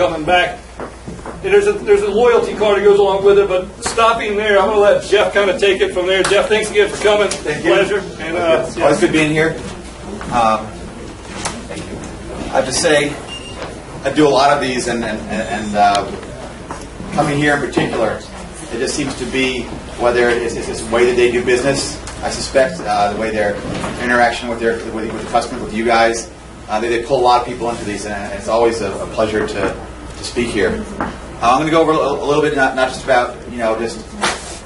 coming back. And there's a there's a loyalty card that goes along with it, but stopping there, I'm going to let Jeff kind of take it from there. Jeff, thanks again for coming. Thank you. Pleasure. And uh, It's always good being here. Um, I have to say, I do a lot of these, and, and, and uh, coming here in particular, it just seems to be whether it's, it's this way that they do business. I suspect uh, the way their interaction with their with, with the customers, with you guys, uh, they, they pull a lot of people into these, and it's always a, a pleasure to, to speak here. Uh, I'm going to go over a, a little bit, not, not just about you know just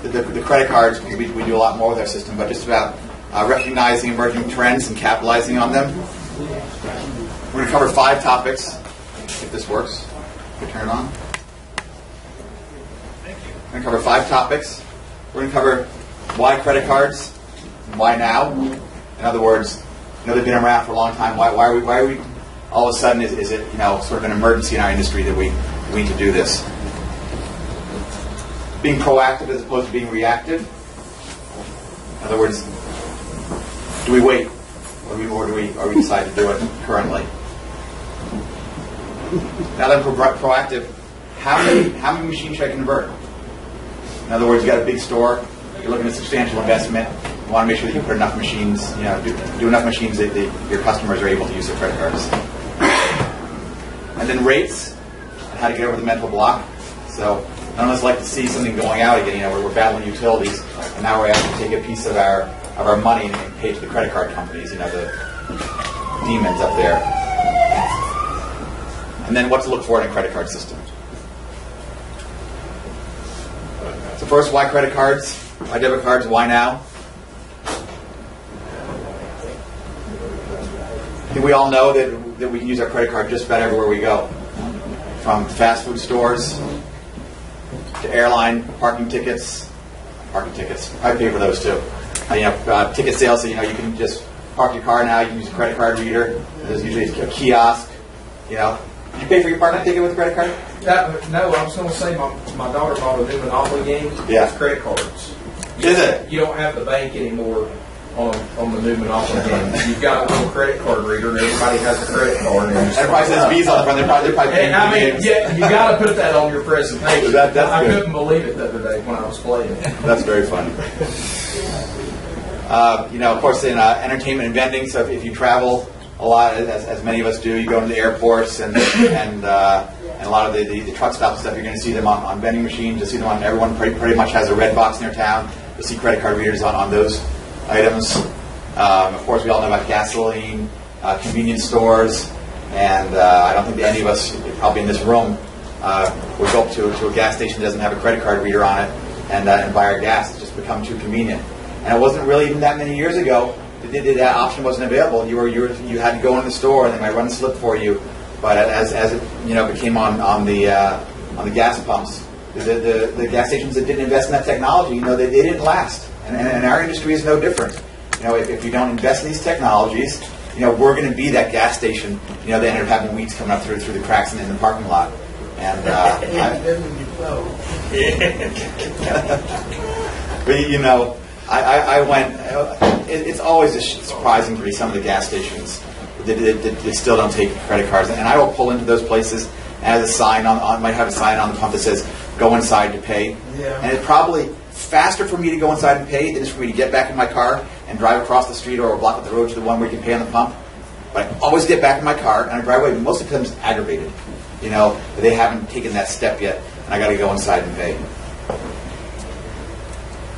the, the, the credit cards because we, we do a lot more with our system, but just about uh, recognizing emerging trends and capitalizing on them. We're going to cover five topics, if this works. We turn it on? We're going to cover five topics. We're going to cover why credit cards, why now. In other words, you know they've been around for a long time. Why, why are we? Why are we? All of a sudden, is, is it you know sort of an emergency in our industry that we, we need to do this? Being proactive as opposed to being reactive. In other words, do we wait, or do we, or do we, or we decide to do it currently? Now that pro- proactive, how many how many machines should I convert? In other words, you got a big store, you're looking at substantial investment. You want to make sure that you put enough machines, you know, do, do enough machines that the, your customers are able to use their credit cards. And then rates, and how to get over the mental block. So none of us like to see something going out again. You know, we're, we're battling utilities, and now we're having to take a piece of our of our money and pay to the credit card companies. You know, the demons up there. And then what to look for in a credit card system. So first, why credit cards? Why debit cards? Why now? I think we all know that, that we can use our credit card just about everywhere we go. From fast food stores to airline parking tickets. Parking tickets. I pay for those too. Uh, you know, uh, ticket sales, so you know you can just park your car now, you can use a credit card reader. There's usually a kiosk. You know. You pay for your parking ticket with a credit card? That, no, I was going to say my, my daughter bought a new Monopoly game. Yeah. It's credit cards. Is it? You don't have the bank anymore on on the new Monopoly game. You've got a little credit card reader, and everybody has a credit card. And Everybody says Visa on the front. They're probably, they're probably paying And, I mean, games. yeah, you got to put that on your presentation. That- that's I good. couldn't believe it the other day when I was playing. That's very funny. Uh, you know, of course, in uh, entertainment and vending. So if, if you travel a lot, as, as many of us do, you go into the airports and and uh, and a lot of the, the, the truck stops and stuff. You're going to see them on, on vending machines. You'll see them on. Everyone pretty, pretty much has a Redbox in their town. You'll see credit card readers on, on those items. Um, of course, we all know about gasoline, uh, convenience stores, and uh, I don't think any of us, probably in this room, uh, would go up to, to a gas station that doesn't have a credit card reader on it and, uh, and buy our gas. It's just become too convenient. And it wasn't really even that many years ago that, that that option wasn't available. You were, you were you had to go in the store and they might run a slip for you. But as, as it you know became on on the uh, on the gas pumps, the, the, the gas stations that didn't invest in that technology, you know, they, they didn't last. And, and, and our industry is no different. You know, if, if you don't invest in these technologies, you know, we're going to be that gas station. You know, they end up having weeds coming up through through the cracks in, in the parking lot. And uh, I, but you know, I, I, I went. It, it's always surprising to me some of the gas stations that, that, that, that still don't take credit cards, and I will pull into those places and has a sign on, on might have a sign on the pump that says "Go inside to pay," Yeah. and it probably faster for me to go inside and pay than it is for me to get back in my car and drive across the street or block up the road to the one where you can pay on the pump. But I always get back in my car and I drive away. Most of the times, aggravated. You know, they haven't taken that step yet, and I got to go inside and pay.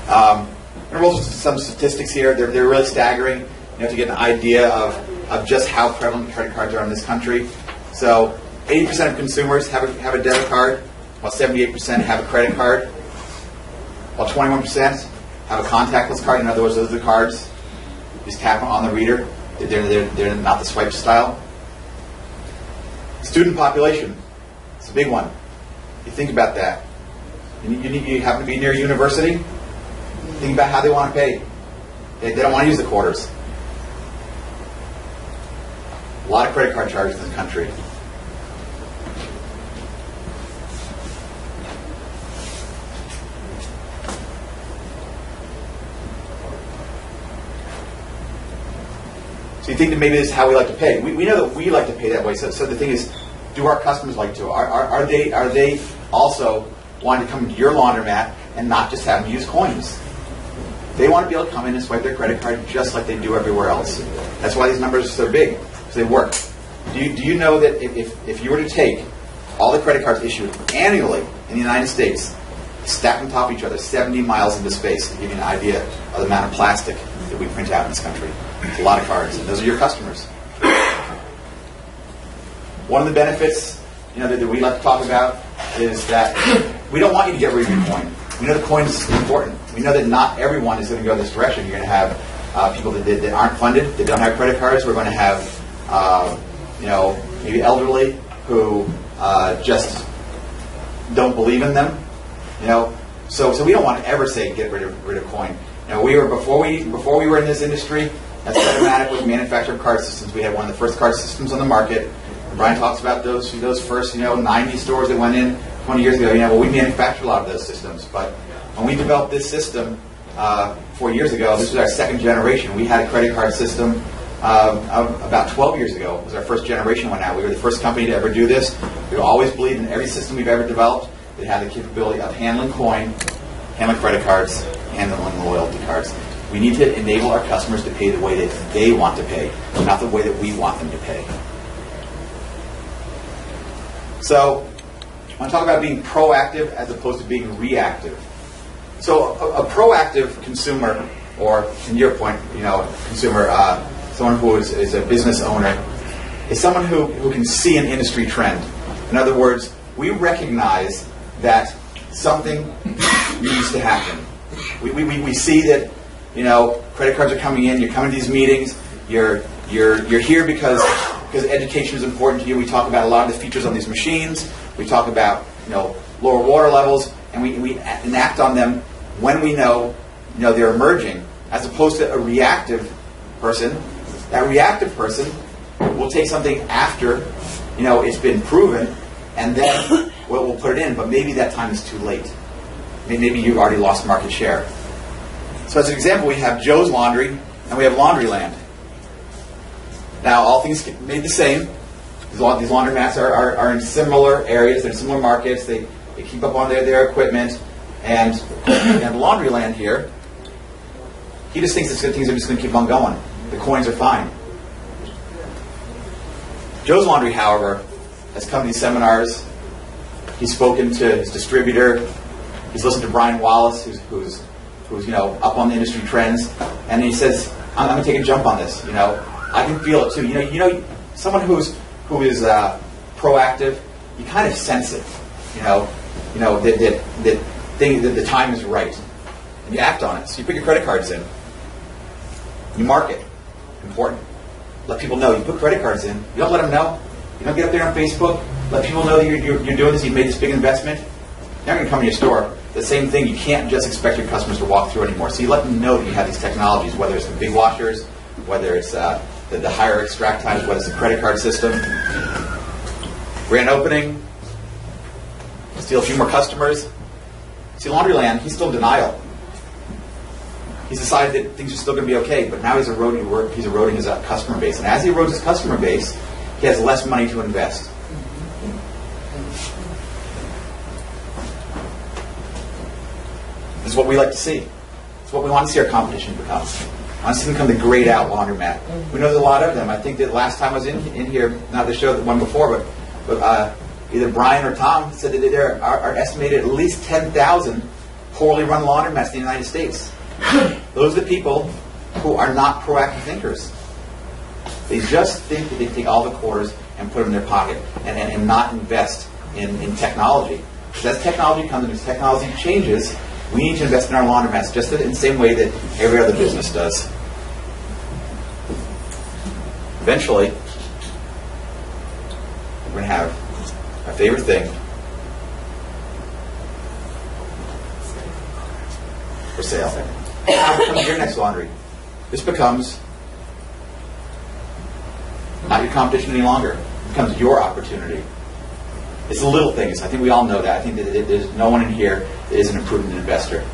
Um, and we'll some statistics here. They're, they're really staggering. You know, to get an idea of, of just how prevalent credit cards are in this country. So, 80% of consumers have a, have a debit card, while 78% have a credit card, while 21% have a contactless card. In other words, those are the cards. You just tap on the reader. They're, they're, they're not the swipe style. Student population. It's a big one. You think about that. You, you, you happen to be near a university. Think about how they want to pay. They, they don't want to use the quarters. A lot of credit card charges in the country. So you think that maybe this is how we like to pay. We, we know that we like to pay that way. So, so the thing is, do our customers like to? Are, are, are they are they also wanting to come into your laundromat and not just have them use coins? They want to be able to come in and swipe their credit card just like they do everywhere else. That's why these numbers are so big, because they work. Do you, do you know that if, if, if you were to take all the credit cards issued annually in the United States, stack on top of each other 70 miles into space to give you an idea of the amount of plastic that we print out in this country? It's a lot of cards, and those are your customers. One of the benefits you know, that, that we like to talk about is that we don't want you to get rid of your coin. We know the coin is important. We know that not everyone is going to go this direction. You're going to have uh, people that, that, aren't funded, that don't have credit cards. We're going to have, uh, you know, maybe elderly who uh, just don't believe in them. You know, so so we don't want to ever say get rid of rid of coin. You know, we were before we before we were in this industry. At Setomatic was manufacturer card systems. We had one of the first card systems on the market. Brian talks about those those first you know 90 stores that went in 20 years ago. You know, well, we manufactured a lot of those systems, but when we developed this system uh, four years ago, this was our second generation. We had a credit card system uh, about 12 years ago. It was our first generation one out. We were the first company to ever do this. We always believed in every system we've ever developed. It had the capability of handling coin, handling credit cards, handling loyalty cards. We need to enable our customers to pay the way that they want to pay, not the way that we want them to pay. So, I want to talk about being proactive as opposed to being reactive. So, a, a proactive consumer, or in your point, you know, consumer, uh, someone who is, is a business owner, is someone who, who can see an industry trend. In other words, we recognize that something needs to happen. We, we, we see that, you know, credit cards are coming in, you're coming to these meetings, you're, you're, you're here because, because education is important to you. We talk about a lot of the features on these machines. We talk about, you know, lower water levels, and we, we enact on them when we know, you know, they're emerging, as opposed to a reactive person that reactive person will take something after, you know, it's been proven, and then we'll, we'll put it in. But maybe that time is too late. Maybe you've already lost market share. So as an example, we have Joe's Laundry and we have Laundryland. Now, all things made the same. These, laundromats are, are, are in similar areas, they're in similar markets, they, they keep up on their, their equipment. And, and Laundryland here, he just thinks that things are just going to keep on going. The coins are fine. Joe's Laundry, however, has come to these seminars. He's spoken to his distributor. He's listened to Brian Wallace, who's, who's, who's you know up on the industry trends, and he says, "I'm, I'm going to take a jump on this. You know, I can feel it too. You know, you know, someone who's who is uh, proactive, you kind of sense it. You know, you know that that that, thing, that the time is right, and you act on it. So you put your credit cards in, you mark it important. Let people know. You put credit cards in. You don't let them know. You don't get up there on Facebook. Let people know that you're, you're, you're doing this. You've made this big investment. They're going to come to your store. The same thing. You can't just expect your customers to walk through anymore. So you let them know that you have these technologies, whether it's the big washers, whether it's uh, the, the higher extract times, whether it's the credit card system. Grand opening. Steal a few more customers. See, Laundryland, he's still in denial he's decided that things are still going to be okay, but now he's eroding, he's eroding his uh, customer base. And as he erodes his customer base, he has less money to invest. This is what we like to see. It's what we want to see our competition become. I want to see them become the grayed out laundromat. We know there's a lot of them. I think that last time I was in, in here, not the show, the one before, but, but uh, either Brian or Tom said that there are, are estimated at least 10,000 poorly run laundromats in the United States. Those are the people who are not proactive thinkers. They just think that they take all the quarters and put them in their pocket and, and, and not invest in, in technology. Because as technology comes and as technology changes, we need to invest in our laundromats just in the same way that every other business does. Eventually, we're going to have our favorite thing for sale now becomes your next laundry. This becomes not your competition any longer. It becomes your opportunity. It's the little things. I think we all know that. I think that there's no one in here that isn't a prudent investor.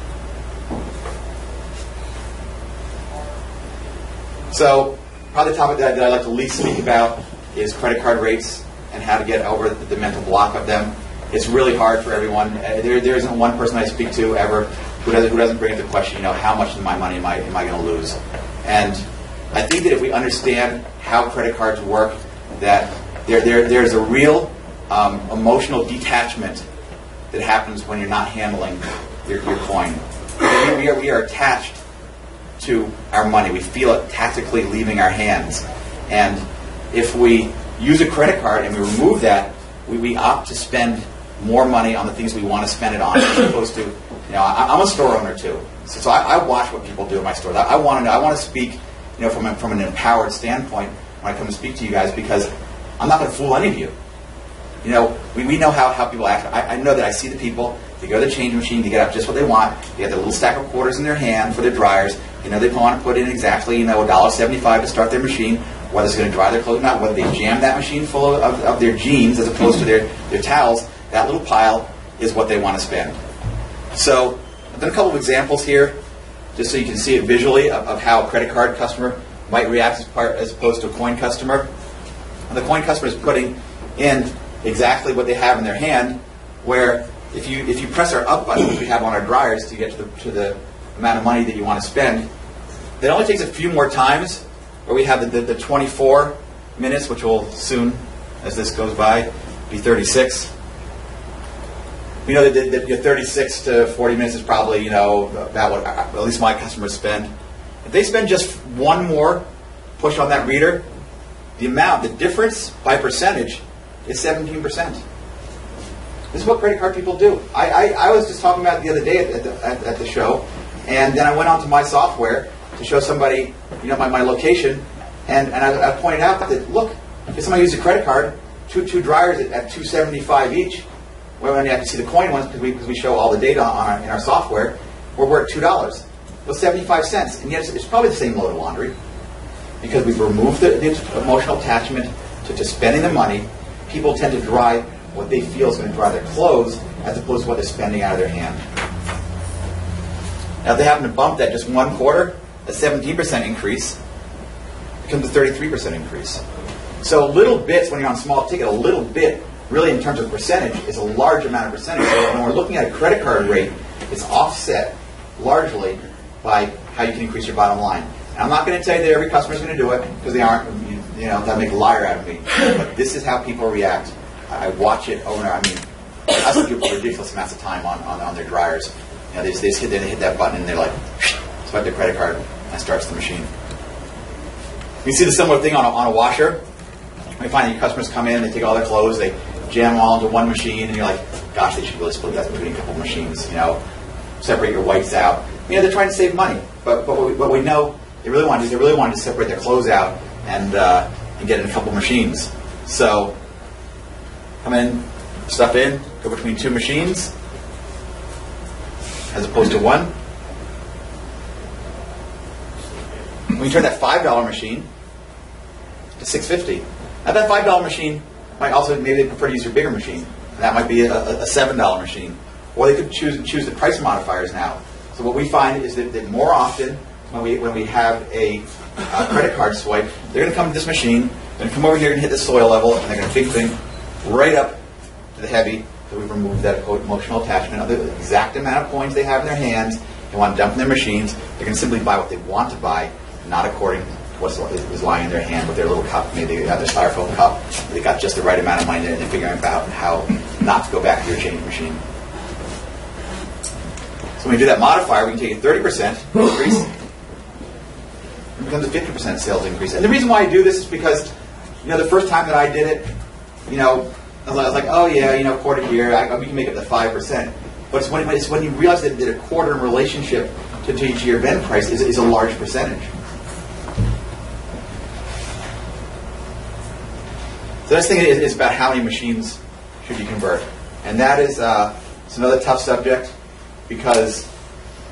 So, probably the topic that, that I like to least speak about is credit card rates. and how to get over the, the mental block of them. It's really hard for everyone. Uh, there, there isn't one person I speak to ever who doesn't, who doesn't bring up the question, you know, how much of my money am I, am I going to lose? And I think that if we understand how credit cards work, that there, there, there's a real um, emotional detachment that happens when you're not handling your, your coin. We, are, we are attached to our money. We feel it tactically leaving our hands. And if we use a credit card and we remove that, we, we opt to spend more money on the things we want to spend it on as opposed to, you know, I, I'm a store owner too. So, so I, I watch what people do in my store. I, I want to know, I want to speak, you know, from, a, from an empowered standpoint when I come to speak to you guys because I'm not going to fool any of you. You know, we, we know how, how people act. I, I know that I see the people, they go to the change machine, they get up just what they want, they have their little stack of quarters in their hand for their dryers, you know they want to put in exactly, you know, $1.75 to start their machine, whether it's going to dry their clothes or not, whether they jam that machine full of, of, of their jeans as opposed to their, their towels, that little pile is what they want to spend. So, I've done a couple of examples here, just so you can see it visually of, of how a credit card customer might react as, part, as opposed to a coin customer. And the coin customer is putting in exactly what they have in their hand, where if you if you press our up button, which we have on our dryers to get to the, to the amount of money that you want to spend, it only takes a few more times, where we have the, the, the 24 minutes, which will soon, as this goes by, be 36. We know that, that your 36 to 40 minutes is probably, you know, about what uh, at least my customers spend. If they spend just one more push on that reader, the amount, the difference by percentage is 17%. This is what credit card people do. I, I, I was just talking about it the other day at, the, at, at the show, and then I went onto my software to show somebody, you know, my, my location, and, and I, I pointed out that, look, if somebody uses a credit card, two, two dryers at, at 275 each, then you have to see the coin ones because we, because we show all the data on our, in our software, we're, we're at $2. Well, 75 cents. And yet it's, it's probably the same load of laundry because we've removed the, the emotional attachment to, to spending the money. People tend to dry what they feel is going to dry their clothes as opposed to what they're spending out of their hand. Now, if they happen to bump that just one quarter, a 17% increase becomes a 33% increase. So little bits, when you're on small ticket, a little bit, really in terms of percentage, is a large amount of percentage. So when we're looking at a credit card rate, it's offset largely by how you can increase your bottom line. And I'm not going to tell you that every customer is going to do it because they aren't. You, know, that make a liar out of me. But this is how people react. I watch it over and over. I mean, I see people ridiculous amounts of time on, on, on their dryers. You know, they just, they just hit, they hit that button and they're like, swipe their credit card and starts the machine. You see the similar thing on a, on a washer. You find that your customers come in, they take all their clothes, they jam them all into one machine, and you're like, gosh, they should really split that between a couple of machines, you know, separate your whites out. You know, they're trying to save money. But, but what, we, what we know they really want to do is they really want to separate their clothes out and, uh, and get in a couple machines. So, come in, stuff in, go between two machines, as opposed to one. When you turn that $5 machine to 650 now that $5 machine might also, maybe they prefer to use your bigger machine. That might be a, a $7 machine. Or they could choose, choose the price modifiers now. So what we find is that, that more often when we, when we have a, a credit card swipe, they're going to come to this machine, they're going to come over here and hit the soil level, and they're going to big thing right up to the heavy. So we've removed that quote, emotional attachment of the exact amount of coins they have in their hands. They want to dump in their machines. They're going to simply buy what they want to buy, not according to what is lying in their hand with their little cup. Maybe they have their styrofoam cup. They got just the right amount of money there, and they're figuring out how not to go back to your change machine. So when we do that modifier, we can take a 30% increase. Becomes a 50% sales increase. And the reason why I do this is because, you know, the first time that I did it, you know, I was like, oh yeah, you know, quarter year, I, we can make up the 5%. But it's when, it's when you realize that, a quarter in relationship to, to your event price is, is a large percentage. The next thing is, is, about how many machines should you convert, and that is uh, it's another tough subject because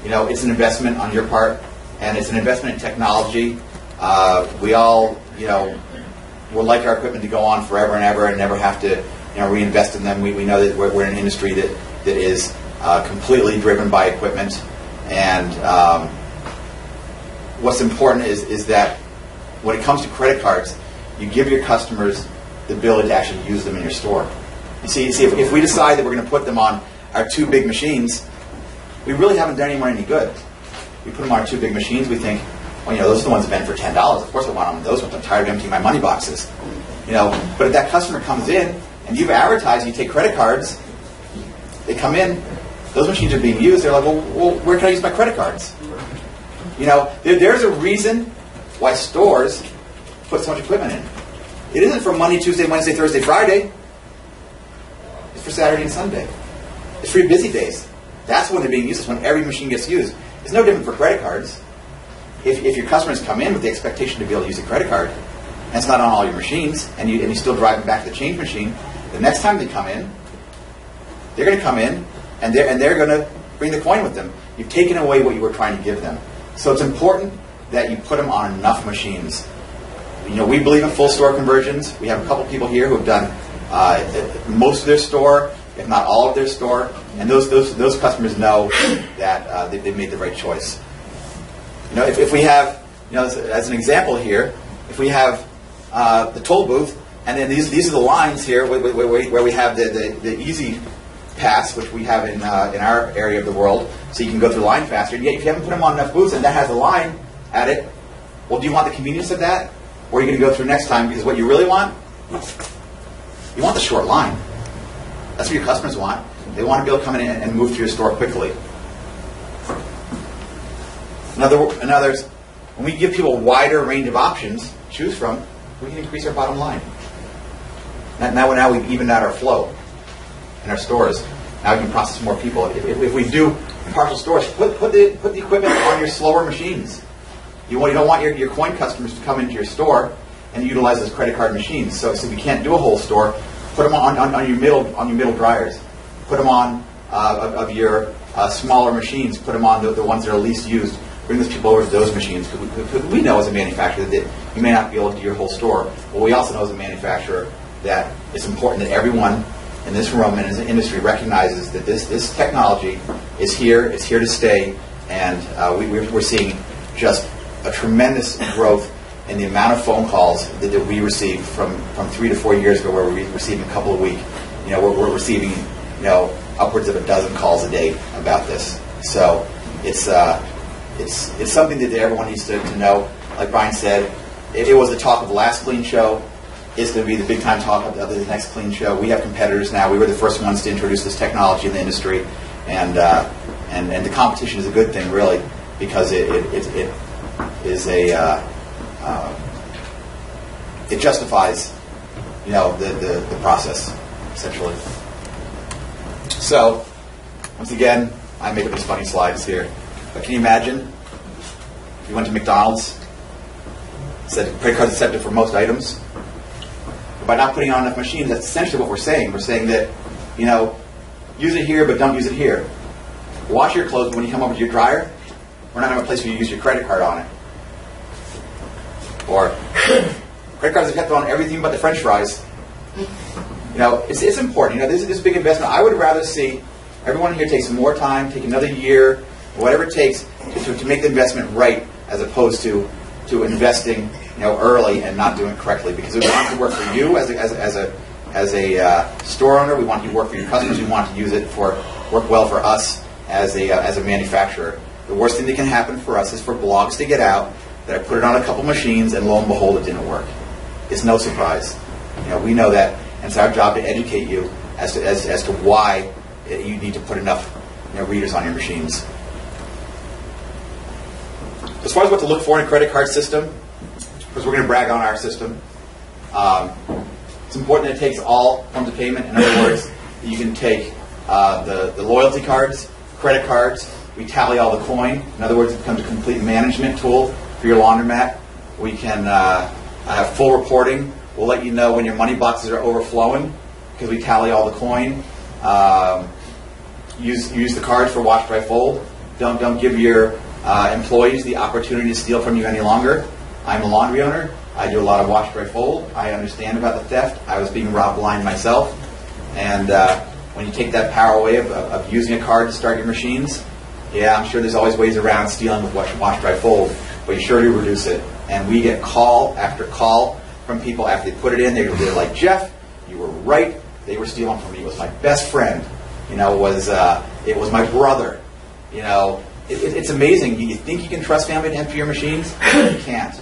you know it's an investment on your part, and it's an investment in technology. Uh, we all you know would like our equipment to go on forever and ever and never have to you know reinvest in them. We, we know that we're, we're in an industry that that is uh, completely driven by equipment, and um, what's important is is that when it comes to credit cards, you give your customers the ability to actually use them in your store. You see, you see if, if we decide that we're going to put them on our two big machines, we really haven't done anyone any good. We put them on our two big machines, we think, well, you know, those are the ones vend for $10. Of course I want them those ones. I'm tired of emptying my money boxes. You know, but if that customer comes in and you've advertised, you take credit cards, they come in, those machines are being used, they're like, well, well where can I use my credit cards? You know, there, there's a reason why stores put so much equipment in. It isn't for Monday, Tuesday, Wednesday, Thursday, Friday. It's for Saturday and Sunday. It's for busy days. That's when they're being used. It's when every machine gets used. It's no different for credit cards. If, if your customers come in with the expectation to be able to use a credit card, and it's not on all your machines, and you, and you still drive them back to the change machine, the next time they come in, they're going to come in, and they're, and they're going to bring the coin with them. You've taken away what you were trying to give them. So it's important that you put them on enough machines. You know, we believe in full store conversions. We have a couple people here who have done uh, most of their store, if not all of their store, and those those, those customers know that uh, they, have made the right choice. You know, if, if we have, you know, as, as an example here, if we have uh, the toll booth, and then these these are the lines here where, where, where we have the, the, the easy pass, which we have in uh, in our area of the world, so you can go through the line faster. And yet, if you haven't put them on enough booths and that has a line at it, well, do you want the convenience of that, or are you going to go through next time? Because what you really want, you want the short line. That's what your customers want. They want to be able to come in and move through your store quickly. In other, in others, when we give people a wider range of options to choose from, we can increase our bottom line. Now, now we've evened out our flow in our stores. Now we can process more people. If, if, we do partial stores, put, put, the, put the equipment on your slower machines. You, want, you don't want your, your coin customers to come into your store and utilize those credit card machines. So, so you can't do a whole store, put them on, on, on your middle on your middle dryers. Put them on uh, of, of, your uh, smaller machines. Put them on the, the ones that are least used. Bring those people over to those machines because we, we know as a manufacturer that you may not be able to do your whole store, but we also know as a manufacturer that it's important that everyone in this room and as an industry recognizes that this, this technology is here, it's here to stay, and uh, we, we're, we're seeing just a tremendous growth in the amount of phone calls that, that we receive from, from three to four years ago, where we're receiving a couple a week. You know, we're, we're receiving you know upwards of a dozen calls a day about this. So it's uh, it's it's something that everyone needs to, to know. Like Brian said, it, it was the talk of the last clean show It's going to be the big time talk of the, the next clean show. We have competitors now. We were the first ones to introduce this technology in the industry, and uh, and and the competition is a good thing, really, because it it, it, it is a uh, uh, it justifies you know the, the, the process essentially. So once again, I make up these funny slides here, but can you imagine you went to McDonald's, said credit cards accepted for most items by not putting on enough machines, that's essentially what we're saying. We're saying that, you know, use it here, but don't use it here. Wash your clothes when you come over to your dryer. We're not going to have a place where you use your credit card on it. Or credit cards have kept on everything but the French fries. You know, it's, it's important. You know, this, this is a big investment. I would rather see everyone here take some more time, take another year, whatever it takes to, to, make the investment right, as opposed to to investing you know, early and not doing it correctly because we want to work for you as a, as, as a, as a uh, store owner. We want you to work for your customers. We want to use it for work well for us as a, uh, as a manufacturer. The worst thing that can happen for us is for blogs to get out that I put it on a couple machines and lo and behold, it didn't work. It's no surprise. You know, we know that, and it's our job to educate you as to, as, as to why you need to put enough you know, readers on your machines. As far as what to look for in a credit card system, because we're going to brag on our system. Um, it's important that it takes all forms of payment. In other words, you can take uh, the, the loyalty cards, credit cards. We tally all the coin. In other words, it becomes a complete management tool for your laundromat. We can uh, have full reporting. We'll let you know when your money boxes are overflowing because we tally all the coin. Um, use use the cards for wash, dry, fold. Don't don't give your uh, employees the opportunity to steal from you any longer. I'm a laundry owner. I do a lot of wash, dry, fold. I understand about the theft. I was being robbed blind myself. And uh, when you take that power away of, of, of, using a card to start your machines, yeah, I'm sure there's always ways around stealing with wash, wash dry, fold, you sure do reduce it. And we get call after call from people after they put it in. They were like, Jeff, you were right. They were stealing from me. It was my best friend. You know, it was uh, it was my brother. You know, it, it, it's amazing. You think you can trust family to empty your machines? You can't.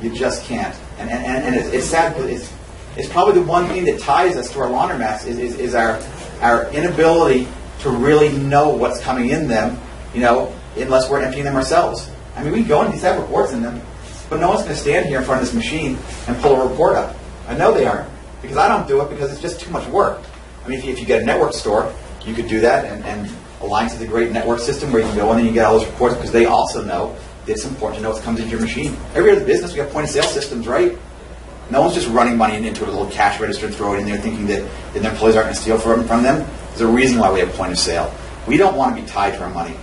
You just can't. And and, and it's, it's sad. It's it's probably the one thing that ties us to our laundromats is, is, is our our inability to really know what's coming in them. You know, unless we're emptying them ourselves. I mean, we go in these have reports in them, but no one's going to stand here in front of this machine and pull a report up. I know they aren't because I don't do it because it's just too much work. I mean, if you, if you get a network store, you could do that and, and align to the great network system where you can go and then you get all those reports because they also know that it's important to know what comes into your machine. Every other business, we have point of sale systems, right? No one's just running money into a little cash register and throwing it in there thinking that, that their employees aren't going to steal from, from them. There's a reason why we have point of sale. We don't want to be tied to our money.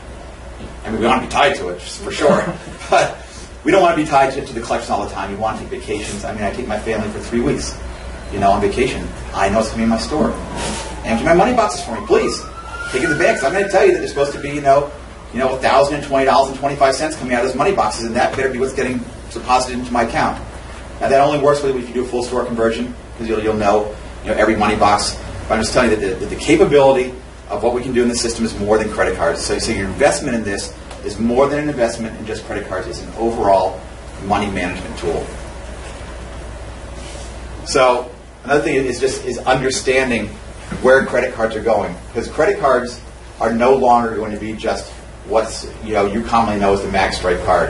I mean, we want to be tied to it, for sure. but we don't want to be tied to, to the collection all the time. We want to take vacations. I mean, I take my family for three weeks, you know, on vacation. I know it's coming in my store. Empty my money boxes for me, please. Take it to the bank. I'm going to tell you that there's supposed to be, you know, you know, thousand and twenty dollars and twenty-five cents coming out of those money boxes, and that better be what's getting deposited into my account. Now that only works if you do a full store conversion, because you'll, you'll know, you know, every money box. But I'm just telling you that the, that the capability of what we can do in the system is more than credit cards. So, so your investment in this is more than an investment in just credit cards. It's an overall money management tool. So another thing is just is understanding where credit cards are going because credit cards are no longer going to be just what's you know you commonly know as the MagStripe card.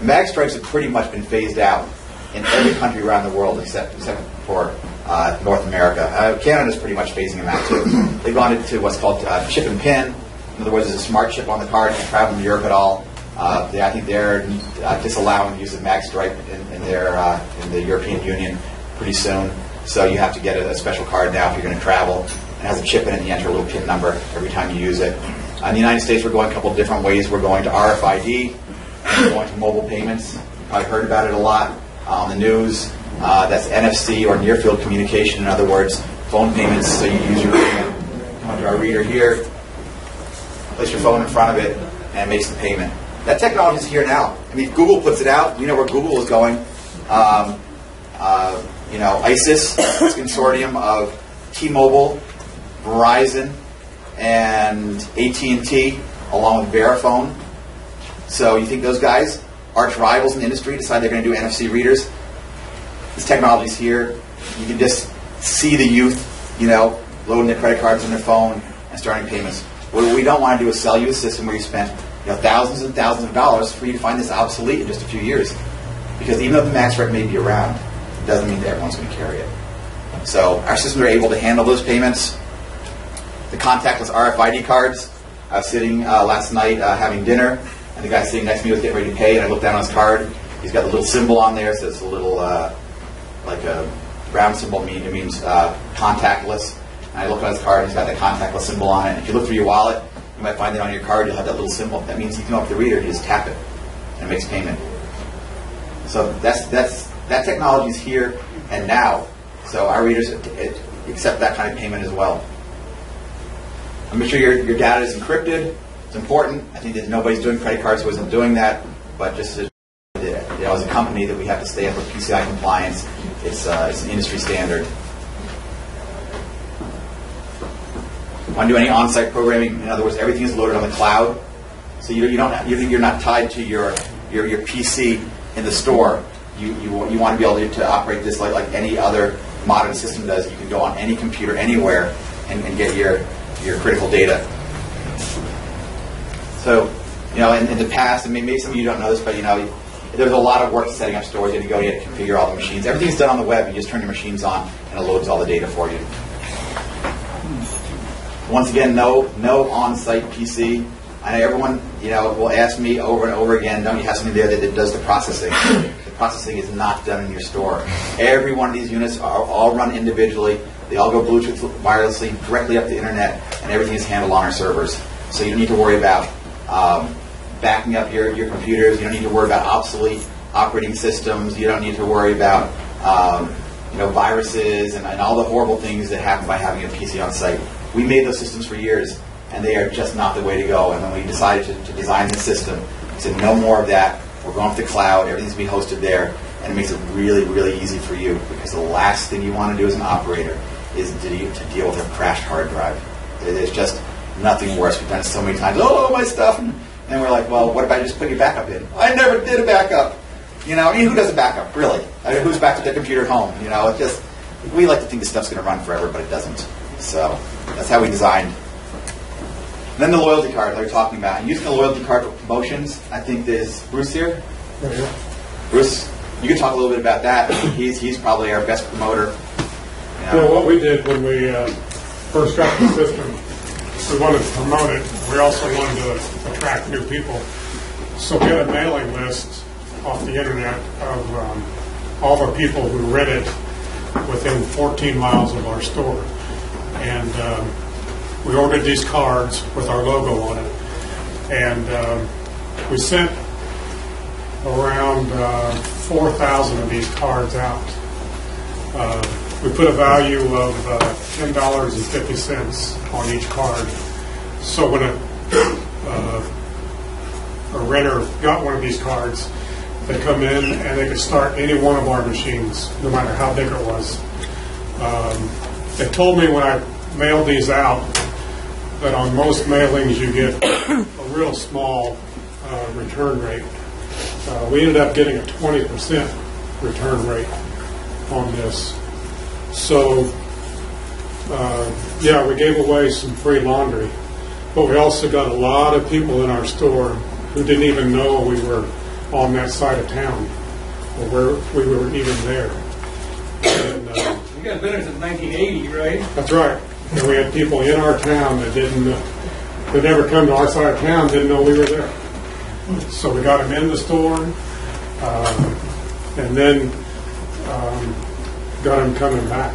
MagStripes have pretty much been phased out in every country around the world except except for uh, North America. Uh, Canada's pretty much phasing them out too. They've gone into what's called uh, chip and pin. In other words, there's a smart chip on the card. If you travel in Europe at all, uh, they, I think they're uh, disallowing the use of MagStripe in, in their uh, in the European Union pretty soon. So you have to get a, a special card now if you're going to travel. It has a chip in it, and you enter a little PIN number every time you use it. Uh, in the United States, we're going a couple different ways. We're going to RFID, we're going to mobile payments. You've probably heard about it a lot on the news. Uh, that's NFC or near field communication. In other words, phone payments. So you use your phone, come onto our reader here, place your phone in front of it, and it makes the payment. That technology is here now. I mean, Google puts it out, You know where Google is going. Um, uh, you know, ISIS, this consortium of T-Mobile, Verizon, and AT&T, along with Verifone. So you think those guys, arch rivals in the industry, decide they're going to do NFC readers? This technology's here. You can just see the youth, you know, loading their credit cards on their phone and starting payments. What we don't want to do is sell you a system where you spent you know, thousands and thousands of dollars for you to find this obsolete in just a few years. Because even though the MagStripe may be around, it doesn't mean that everyone's going to carry it. So our systems are able to handle those payments. The contactless RFID cards. I was sitting uh, last night uh, having dinner, and the guy sitting next to me was getting ready to pay, and I looked down on his card. He's got the little symbol on there, so it's a little uh, like a round symbol. Mean it means uh, contactless. And I look at his card, he's got the contactless symbol on it. And if you look through your wallet, you might find it on your card you'll have that little symbol. That means you can open the reader, you just tap it, and it makes payment. So that's that's that technology is here and now. So our readers accept that kind of payment as well. Make sure your, your data is encrypted. It's important. I think that nobody's doing credit cards who isn't doing that, but just as, as a company that we to stay up with PCI compliance, it's, uh, it's an industry standard. Want to do any on-site programming? In other words, everything is loaded on the cloud, so you, you don't you, you're not tied to your, your, your PC in the store. You, you, you want to be able to, operate this like, like any other modern system does. You can go on any computer anywhere and, and get your, your critical data. So, you know, in, in the past, and maybe some of you don't know this, but you know, there's a lot of work setting up stores. You have to go, you have to configure all the machines. Everything's done on the web. You just turn your machines on, and it loads all the data for you. Once again, no no on-site PC. I know everyone, you know, will ask me over and over again, don't you have something there that, that does the processing? the processing is not done in your store. Every one of these units are all run individually. They all go Bluetooth wirelessly directly up the internet, and everything is handled on our servers. So you don't need to worry about um, backing up your, your computers. You don't need to worry about obsolete operating systems. You don't need to worry about um, you know viruses and, and all the horrible things that happen by having a PC on site. We made those systems for years, and they are just not the way to go. And when we decided to, to design this system, we said no more of that. We're going to the cloud. Everything's going to be hosted there. and it makes it really, really easy for you because the last thing you want to do as an operator is to, to deal with a crashed hard drive. There's just nothing worse. We've done it so many times. Oh, my stuff. And then we're like, well, what if I just put your backup in? I never did a backup. You know, I mean, who does a backup, really? I mean, who's back to their computer at home? You know, it just, we like to think this stuff's going to run forever, but it doesn't. So that's how we designed. Then the loyalty card they're talking about. Using the loyalty card for promotions, I think there's Bruce here. Bruce, you can talk a little bit about that. He's, he's probably our best promoter. You know. Well, what we did when we uh, first got the system, we wanted to promote it. We also wanted to attract new people. So we had a mailing list off the internet of um, all the people who read it within 14 miles of our store. And um, we ordered these cards with our logo on it. And um, we sent around uh, 4,000 of these cards out. Uh, We put a value of uh, $10.50 on each card. So when a, uh, a renter got one of these cards, they come in and they could start any one of our machines, no matter how big it was. Um, They told me when I mailed these out that on most mailings you get a real small uh, return rate. Uh, We ended up getting a 20% return rate on this. So, uh, yeah, we gave away some free laundry, but we also got a lot of people in our store who didn't even know we were on that side of town, or where we were even there. And, uh, You guys been here since 1980, right? that's right. And we had people in our town that didn't, uh, that never come to our side of town, didn't know we were there. So we got them in the store, um, and then um, got them coming back.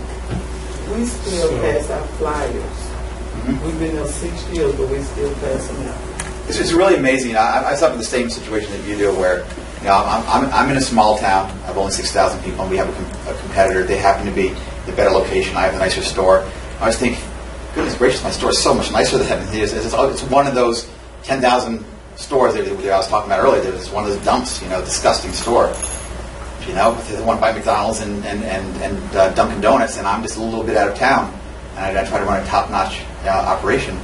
We still So- pass out flyers. Mm-hmm. We've been there six years, but we still pass them out. It's, it's really amazing. I, I suffer the same situation that you do, where you know I'm, I'm, I'm in a small town. I've only six thousand people, and we have a, com- a competitor. They happen to be the better location. I have the nicer store. I was thinking, goodness gracious, my store is so much nicer than it is. It's, it's one of those ten thousand stores that, that I was talking about earlier. It's one of those dumps, you know, disgusting store. You know, the one by McDonald's and and and, and uh, Dunkin' Donuts, and I'm just a little bit out of town, and I, I try to run a top-notch uh, operation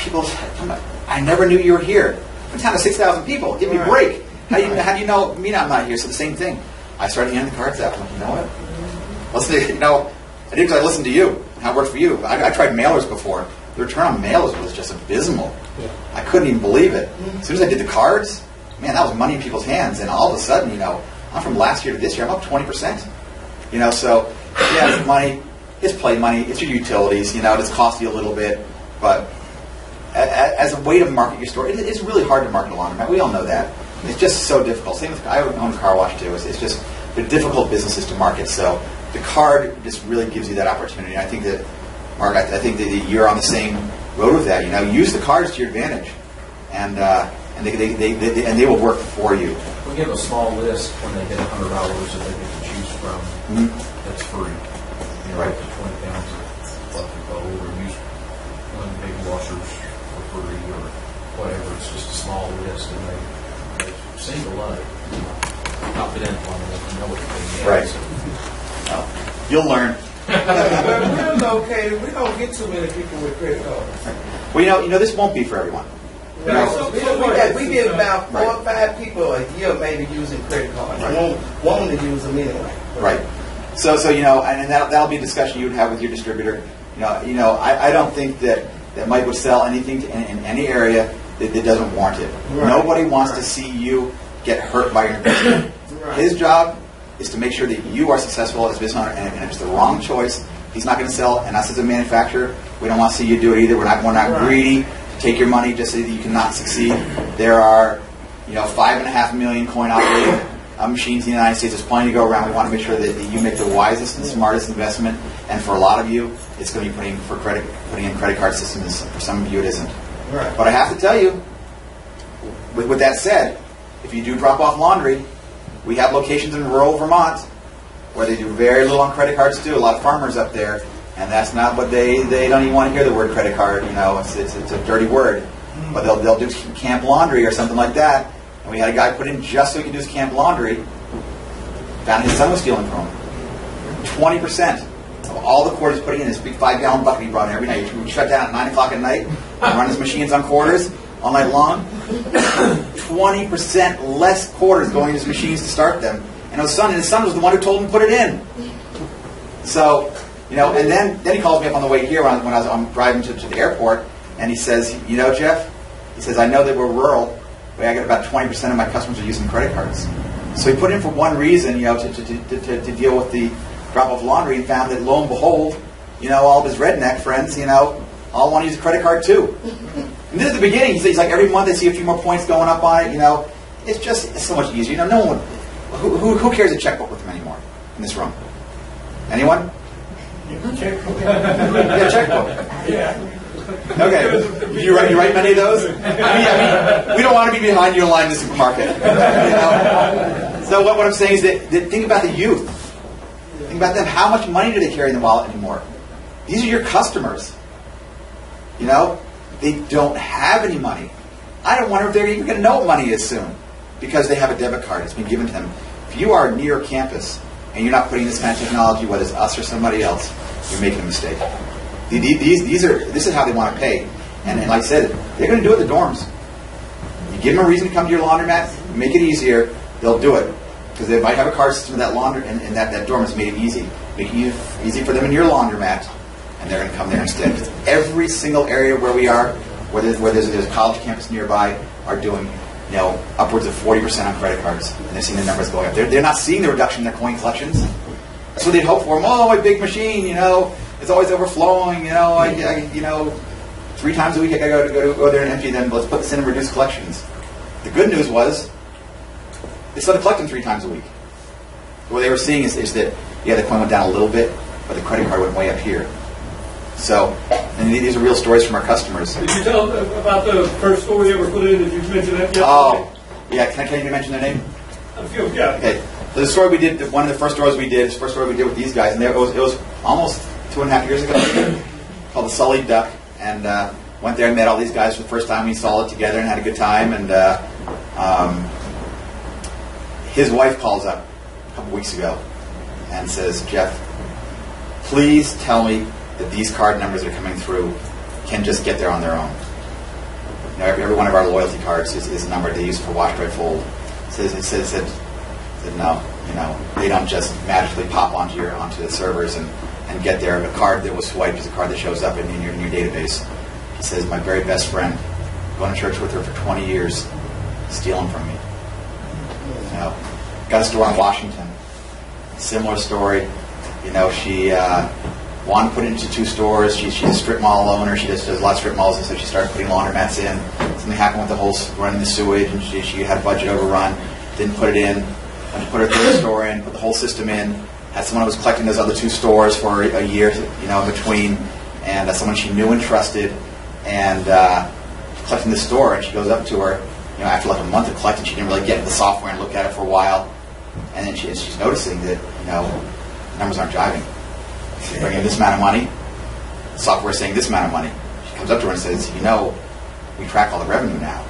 people come I never knew you were here. I'm a town of 6,000 people. Give me a break. How do you, how do you know me I'm not here? So the same thing. I started handing the cards out. I'm like, you know what? Listen to, you know, I did because I listened to you. How it worked for you. I, I tried mailers before. The return on mailers was just abysmal. I couldn't even believe it. As soon as I did the cards, man, that was money in people's hands. And all of a sudden, you know, I'm from last year to this year, I'm up 20%. You know, so, yeah, it's money. It's play money. It's your utilities. You know, it's cost you a little bit. But as a way to market your store, it, it's really hard to market a laundromat. We all know that. It's just so difficult. Same with I own a car wash too. It's, it's just they're difficult businesses to market. So the card just really gives you that opportunity. I think that, Mark, I, I think that you're on the same road with that. You know, use the cards to your advantage, and uh, and they, they, they, they and they will work for you. We give a small list when they hit a hundred dollars that they get to choose from. Mm-hmm. That's free. You know, Right. up to twenty pounds of electric bowl or use um, one big washers for free or whatever. It's just a small list and they, they seem to love it. Confidential, I mean, they know what they get. Right. So Well, you'll learn. But we're located, we don't get too many people with credit cards. Well, you know, you know, this won't be for everyone. You know, So we, get, we get about four Right. or five people a year maybe using credit cards. Right. Won't, wanting to use them anyway. Right. So, so you know, and, and that, that'll be a discussion you would have with your distributor. You know, you know, I, I don't think that, that Mike would sell anything to, in, in any area that, that doesn't warrant it. Right. Nobody wants to see you get hurt by your investment. Right. His job is to make sure that you are successful as a business owner, and, and if it's the wrong choice, he's not going to sell. And us as a manufacturer, we don't want to see you do it either. We're not, we're not Right. greedy take your money just so that you cannot succeed. There are, you know, five and a half million coin operated uh, machines in the United States. There's plenty to go around. We want to make sure that, that you make the wisest and smartest investment. And for a lot of you, it's going to be putting for credit, putting in credit card systems. For some of you, it isn't. Right. But I have to tell you, with, with that said, if you do drop off laundry, we have locations in rural Vermont where they do very little on credit cards too. A lot of farmers up there, and that's not what they they don't even want to hear the word credit card. You know, it's it's, it's a dirty word. Hmm. But they'll they'll do camp laundry or something like that. And we had a guy put in just so he could do his camp laundry. found his son was stealing from him. Twenty percent of all the quarters putting in this big five gallon bucket he brought in every night. He would shut down at nine o'clock at night, and run his machines on quarters all night long. Twenty percent less quarters going in his machines to start them. And his son, and his son was the one who told him to put it in. So, you know, and then then he calls me up on the way here when I, when I was I'm driving to, to the airport, and he says, you know, Jeff, he says, I know that we're rural, but I get about 20% of my customers are using credit cards. So he put in for one reason, you know, to, to, to, to, to deal with the drop-off laundry and found that lo and behold, you know, all of his redneck friends, you know, all want to use a credit card too. And this is the beginning. He's, he's like, every month they see a few more points going up on it, you know. It's just it's so much easier. You know, no one, who, who, who carries a checkbook with them anymore in this room? Anyone? Yeah, checkbook. Yeah. Okay. You write, you write many of those? I mean, I mean, we don't want to be behind you in line in the supermarket. You know? So what, what I'm saying is that, that think about the youth. Think about them. How much money do they carry in the wallet anymore? These are your customers. You know, they don't have any money. I don't wonder if they're even going to know what money is soon because they have a debit card. It's been given to them. If you are near campus and you're not putting this kind of technology, whether it's us or somebody else, you're making a mistake. The- the- These, these are, this is how they want to pay. And, and like I said, they're going to do it in the dorms. You give them a reason to come to your laundromat, make it easier, they'll do it. Because they might have a card system in that laundry, and, and that, that dorm has made it easy. Make it easy, easy for them in your laundromat, and they're going to come there instead. every single area where we are, where there's, where there's, there's a college campus nearby, are doing, you know, upwards of 40% on credit cards. And they're seeing the numbers going up. They're, they're not seeing the reduction in their coin collections. That's what they'd hope for. Oh, my big machine, you know, it's always overflowing. You know, I, I you know, three times a week I gotta go, go, go there and empty them. Let's put this in and reduce collections. The good news was they started collecting three times a week. What they were seeing is, is that yeah, the coin went down a little bit, but the credit card went way up here. So, and these are real stories from our customers. Did you tell about the first store we ever put in? Did you mention that yesterday? Oh, yeah. Can I, can I mention their name? A few, yeah. Okay. So the story we did, one of the first stories we did, the first story we did with these guys, and there, it, was, it was almost two and a half years ago, called the Sully Duck, and uh, went there and met all these guys for the first time. We saw it together and had a good time, and uh, um, his wife calls up a couple weeks ago and says, Jeff, please tell me that these card numbers that are coming through can just get there on their own. You know, every, every one of our loyalty cards is, is numbered. They use for wash, dry, fold. It says, it says that said no, you know, they don't just magically pop onto your onto the servers and, and get there. A card that was swiped is a card that shows up in, in your in your database. He says, my very best friend, going to church with her for 20 years, stealing from me. You know, got a store in Washington. Similar story. You know, she uh, to put it into two stores. She, she's a strip mall owner. She does, does a lot of strip malls, and so she started putting laundromats in. Something happened with the whole running the sewage, and she, she had a budget overrun. Didn't put it in. Put her third store in. Put the whole system in. Had someone who was collecting those other two stores for a year, you know, in between, and uh, someone she knew and trusted, and uh, collecting the store. And she goes up to her, you know, after like a month of collecting, she didn't really get the software and look at it for a while. And then she, she's noticing that, you know, the numbers aren't jiving. She's bringing this amount of money, software saying this amount of money. She comes up to her and says, you know, we track all the revenue now.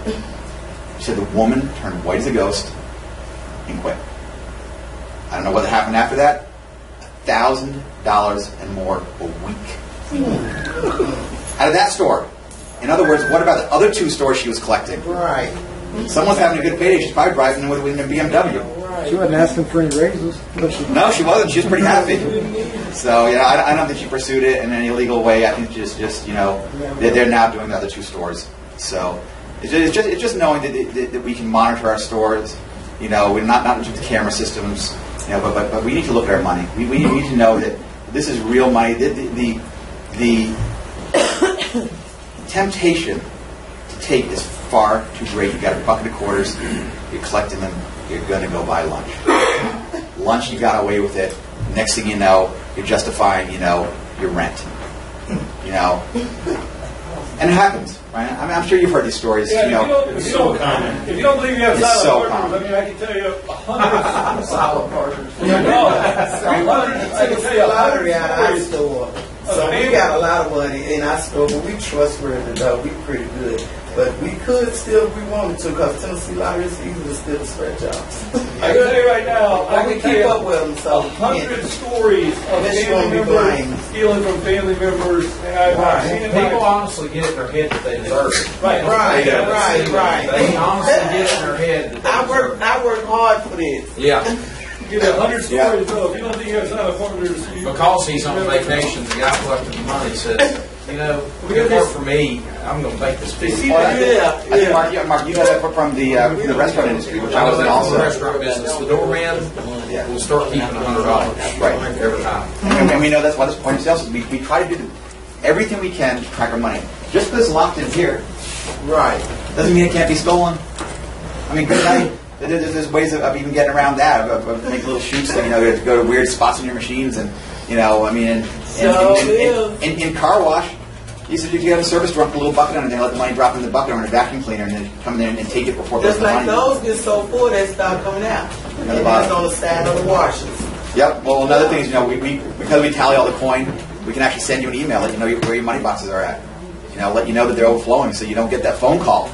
She said the woman turned white as a ghost and quit. I don't know what happened after that. thousand dollars and more a week. Out of that store. In other words, what about the other two stores she was collecting? Right, Someone's having a good payday. She's probably driving with a BMW. She wasn't asking for any raises, she No, she wasn't. She was pretty happy. So yeah, I, I don't think she pursued it in any illegal way. I think just just you know they're, they're now doing the other two stores. So it's just it's just, it's just knowing that, that, that we can monitor our stores. You know, we're not not into the camera systems. You know, but, but but we need to look at our money. We, we need to know that this is real money. The the, the, the temptation to take is far too great. You got a bucket of quarters, you're collecting them, you're going to go buy lunch. lunch, you got away with it. Next thing you know, you're justifying, you know, your rent. You know, and it happens, right? I mean, I'm sure you've heard these stories. Yeah, you know, if, you don't, if, you don't, if you don't believe you have It's silent so partners, common. I mean, I can tell you a hundred. Solid partners. no, I can tell you a Took hundred a lottery out of our store. So we got a lot of money in our store, but we trustworthy though. We pretty good. But we could still if we wanted to, because Tennessee Lottery is easy to still scratch out. I can tell you right now, I I can can keep up with them, so a hundred stories of Unless you family members blind. stealing from family members, and I've Right. seen it. People honestly get it in their head that they deserve it. Right. Right, Yeah. right, right. They honestly get it in their head that they I work, deserve I work hard for this. Yeah, Get a hundred Yeah. stories, though. If you don't think you have sign up partners, you. because he's on vacation, the guy collecting the money says, you know, if it work for me, I'm gonna take this They fee. see Well, I think, Yeah, I think yeah. Mark, you, Mark, you know that from the, uh, from the restaurant industry, which I I was was in in the also. restaurant business, the doorman Yeah. will start keeping a hundred dollars. Right. Every time. And, and we know that's why this point of sales is we, we try to do the, everything we can to track our money. Just because it's locked in here Right. doesn't mean it can't be stolen. I mean, good night. There's, there's ways of, of even getting around that, of, of making little shoots, that, you know, to go to weird spots in your machines, and you know, I mean, in, in, So in, is. in, in, in car wash, you said if you have a service door, put a little bucket on it, and let the money drop in the bucket or in a vacuum cleaner, and then come in there and, and take it before it goes Just the like money. those get so full, they start coming out. And the that's bottom. on the side of the washers. Yep. Well, another thing is, you know, we, we because we tally all the coin, we can actually send you an email, let you know where your money boxes are at. You know, let you know that they're overflowing, so you don't get that phone call.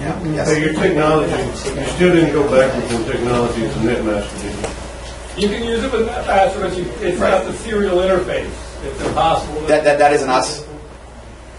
Yeah. know, Hey, your technology, you still didn't go backwards on technology to NetMaster, did you? You can use it with NetMaster, but you, it's not the serial interface. It's impossible. to- That, that, that isn't us.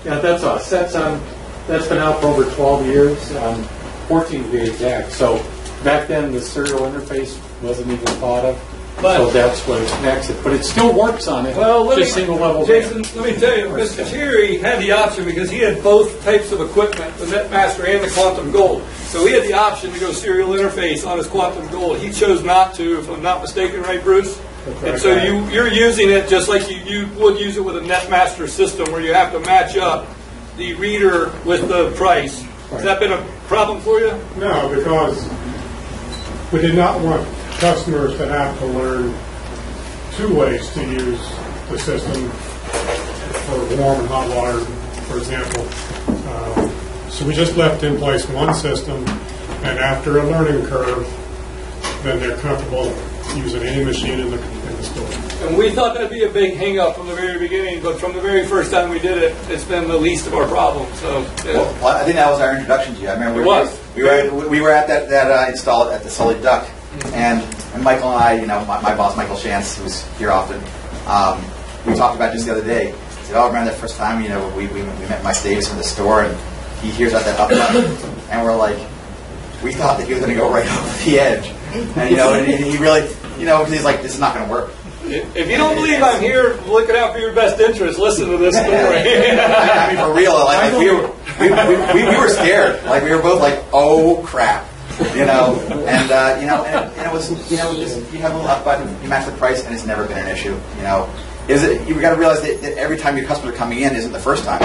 Yeah, that's us. That's, um, that's been out for over 12 years, um, 14 to be exact. So back then, the serial interface wasn't even thought of. But- So that's what it connects it. But it still works on it. Well, let me, single level. Jason, let me tell you, Mr. Terry had the option because he had both types of equipment, the NetMaster and the Quantum Gold. So he had the option to go serial interface on his Quantum Gold. He chose not to, if I'm not mistaken, right, Bruce? And so you, you're using it just like you, you would use it with a NetMaster system where you have to match up the reader with the price. Has that been a problem for you? No, because we did not want customers to have to learn two ways to use the system for warm and hot water, for example. Um, So we just left in place one system, and after a learning curve, then they're comfortable using any machine in the, in the store. And we thought that'd be a big hang-up from the very beginning, but from the very first time we did it, it's been the least of our problems, so. yeah. Well, well, I think that was our introduction to you. I remember we, was. we were we were at that that uh, install at the Sully Duck, and, and Michael and I, you know, my, my boss Michael Chance, who's here often, um, we talked about just the other day. He said, "Oh, I remember that first time, you know, we, we, we met Mike Davis in the store, and he hears about that up button, and we're like, we thought that he was going to go right over the edge, and you know, and he really, you know, because he's like, this is not going to work." If if you don't believe I'm here looking out for your best interest, listen to this story. I mean, for real, like, like we, were, we, we, we, we were scared. Like we were both like, "Oh crap," you know. And uh, you know, and, and it was, you know, just you have a little up button, you match the price, and it's never been an issue. You know, is it? You got to realize that, that every time your customers are coming in isn't the first time.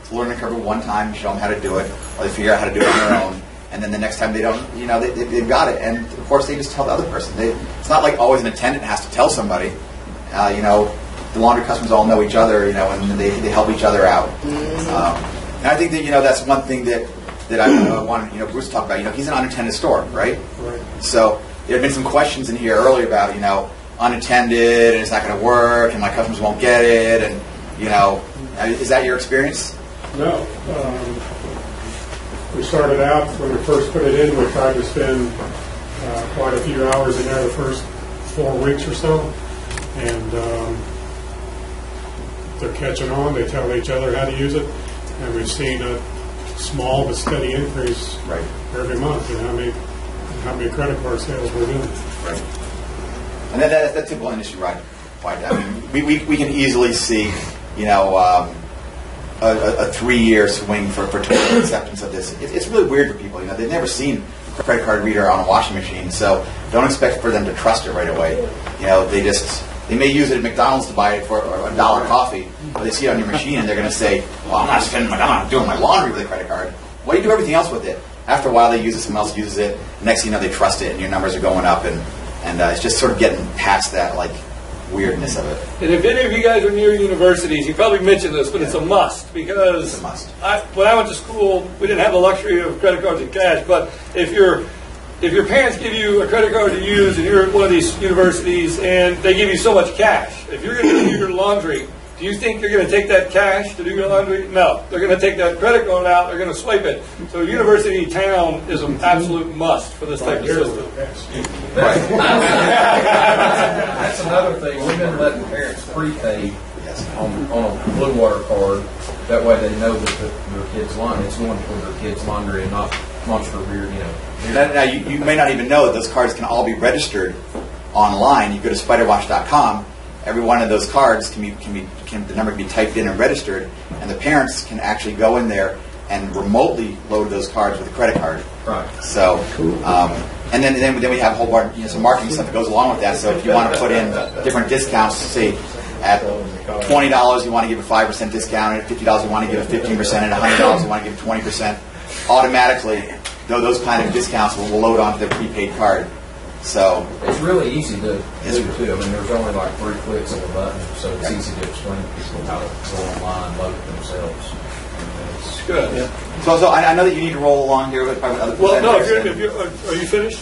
It's a learning curve of one time, show them how to do it, or they figure out how to do it on their own. And then the next time they don't, you know, they, they, they've got it. And of course, they just tell the other person. They, it's not like always an attendant has to tell somebody. Uh, you know, the laundry customers all know each other, you know, and they, they help each other out. Um, and I think that, you know, that's one thing that, that I uh, wanted, you know, Bruce to talk about. You know, he's an unattended store, right? Right. So there have been some questions in here earlier about, you know, unattended and it's not going to work and my customers won't get it. And, you know, uh, is that your experience? No. Um, We started out, when we first put it in, we tried to spend uh, quite a few hours in there the first four weeks or so. And um, they're catching on, they tell each other how to use it. And we've seen a small but steady increase Right. every month in how many, how many credit card sales we're doing. Right. And that, that, that's typical industry, right? Right. I mean, we, we, we can easily see, you know, um, a, a, a three-year swing for, for total acceptance of this. It, it's really weird for people. You know, they've never seen a credit card reader on a washing machine, so don't expect for them to trust it right away. You know, they just they may use it at McDonald's to buy it for a dollar coffee, but they see it on your machine and they're going to say, "Well, I'm not spending my, I'm not doing my laundry with a credit card." Why do you do everything else with it. After a while, they use it. Someone else uses it. Next thing you know, they trust it, and your numbers are going up, and and uh, it's just sort of getting past that like weirdness of it. And if any of you guys are near universities, you probably mentioned this, but it's a must because It's a must. I, when I went to school, we didn't have the luxury of credit cards and cash. But if your if your parents give you a credit card to use, and you're at one of these universities, and they give you so much cash, if you're going to do your laundry Do you think they're going to take that cash to do your laundry? No. They're going to take that credit card out, they're going to swipe it. So university town is an absolute must for this type of system. That's another thing, we've been letting parents prepay on, on a Blue Water card. That way they know that the- their kid's laundry, it's going toward their kid's laundry and not monster beer, you know. Now, now, you, you may not even know that those cards can all be registered online. You go to spyderwash.com. Every one of those cards can be, can be, can, the number can be typed in and registered, and the parents can actually go in there and remotely load those cards with a credit card. Right. So, um, and then, then, then we have a whole bar, you know, some marketing stuff that goes along with that. So if you want to put in different discounts, say at twenty dollars you want to give a five percent discount, and at fifty dollars you want to give a fifteen percent, and at hundred dollars you want to give twenty percent, automatically, though those kind of discounts will, will load onto their prepaid card. So, It's really easy to do too. I mean, there's only like three clicks of a button, so it's easy to explain to people how to go online, load it themselves. It's- Good. Yeah. so, so I, I know that you need to roll along here with uh, probably other Well, no, if you're, if you're, uh, are you finished?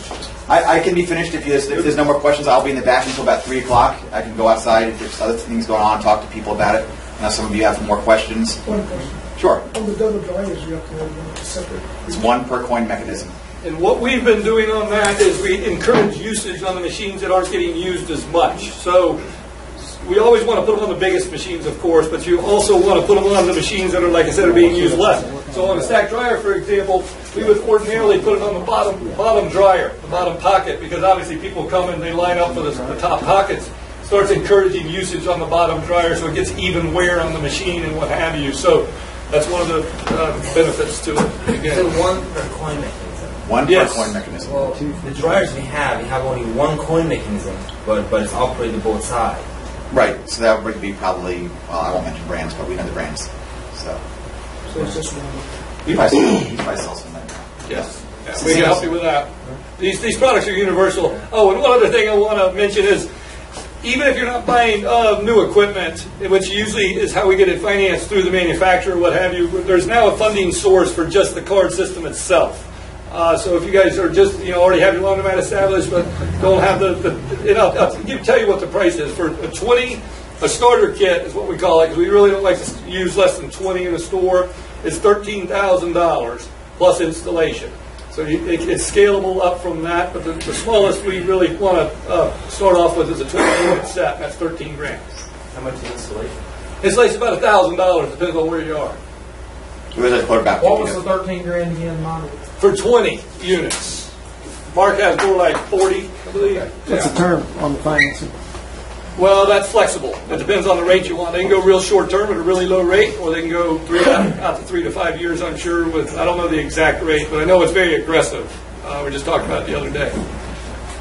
I, I can be finished if, you, if there's no more questions. I'll be in the back until about three o'clock. I can go outside if there's other things going on, talk to people about it. Now, some of you have more questions. One question. Sure, On the double dryers, you have to have one separate. it's one per coin mechanism. And what we've been doing on that is we encourage usage on the machines that aren't getting used as much. So we always want to put them on the biggest machines, of course, but you also want to put them on the machines that are, like I said, are being used less. So on a stack dryer, for example, we would ordinarily put it on the bottom bottom dryer, the bottom pocket, because obviously people come and they line up for the, the top pockets. Starts encouraging usage on the bottom dryer, so it gets even wear on the machine and what have you. So that's one of the uh, benefits to it. Again. one mechanism? One Yes. per coin mechanism. Well, the dryers we have, we have only one coin mechanism, but but it's operated both sides. Right, so that would be probably, well, I won't mention brands, but we know the brands. So, So it's just one. you probably, you probably sell some of that. Yes, Yeah, we can help you with that. These, these products are universal. Oh, and one other thing I want to mention is, even if you're not buying uh, new equipment, which usually is how we get it financed through the manufacturer, what have you, there's now a funding source for just the card system itself. Uh, so if you guys are just, you know, already have your laundromat established, but don't have the, the and I'll, I'll give, tell you what the price is. For a 20, a starter kit is what we call it, because we really don't like to use less than 20 in a store. It's $13,000 plus installation. So you, it, it's scalable up from that, but the, the smallest we really want to uh, start off with is a 20 unit set. and That's 13 grand. How much is installation? Installation's about $1,000, depends on where you are. We would just put it back. What was the thirteen grand again, model? For 20 units. Mark has more like 40, I believe. What's the term on the financing? Well, that's flexible. It depends on the rate you want. They can go real short term at a really low rate, or they can go three out to three to five years. I'm sure with I don't know the exact rate, but I know it's very aggressive. Uh, we just talked about it the other day.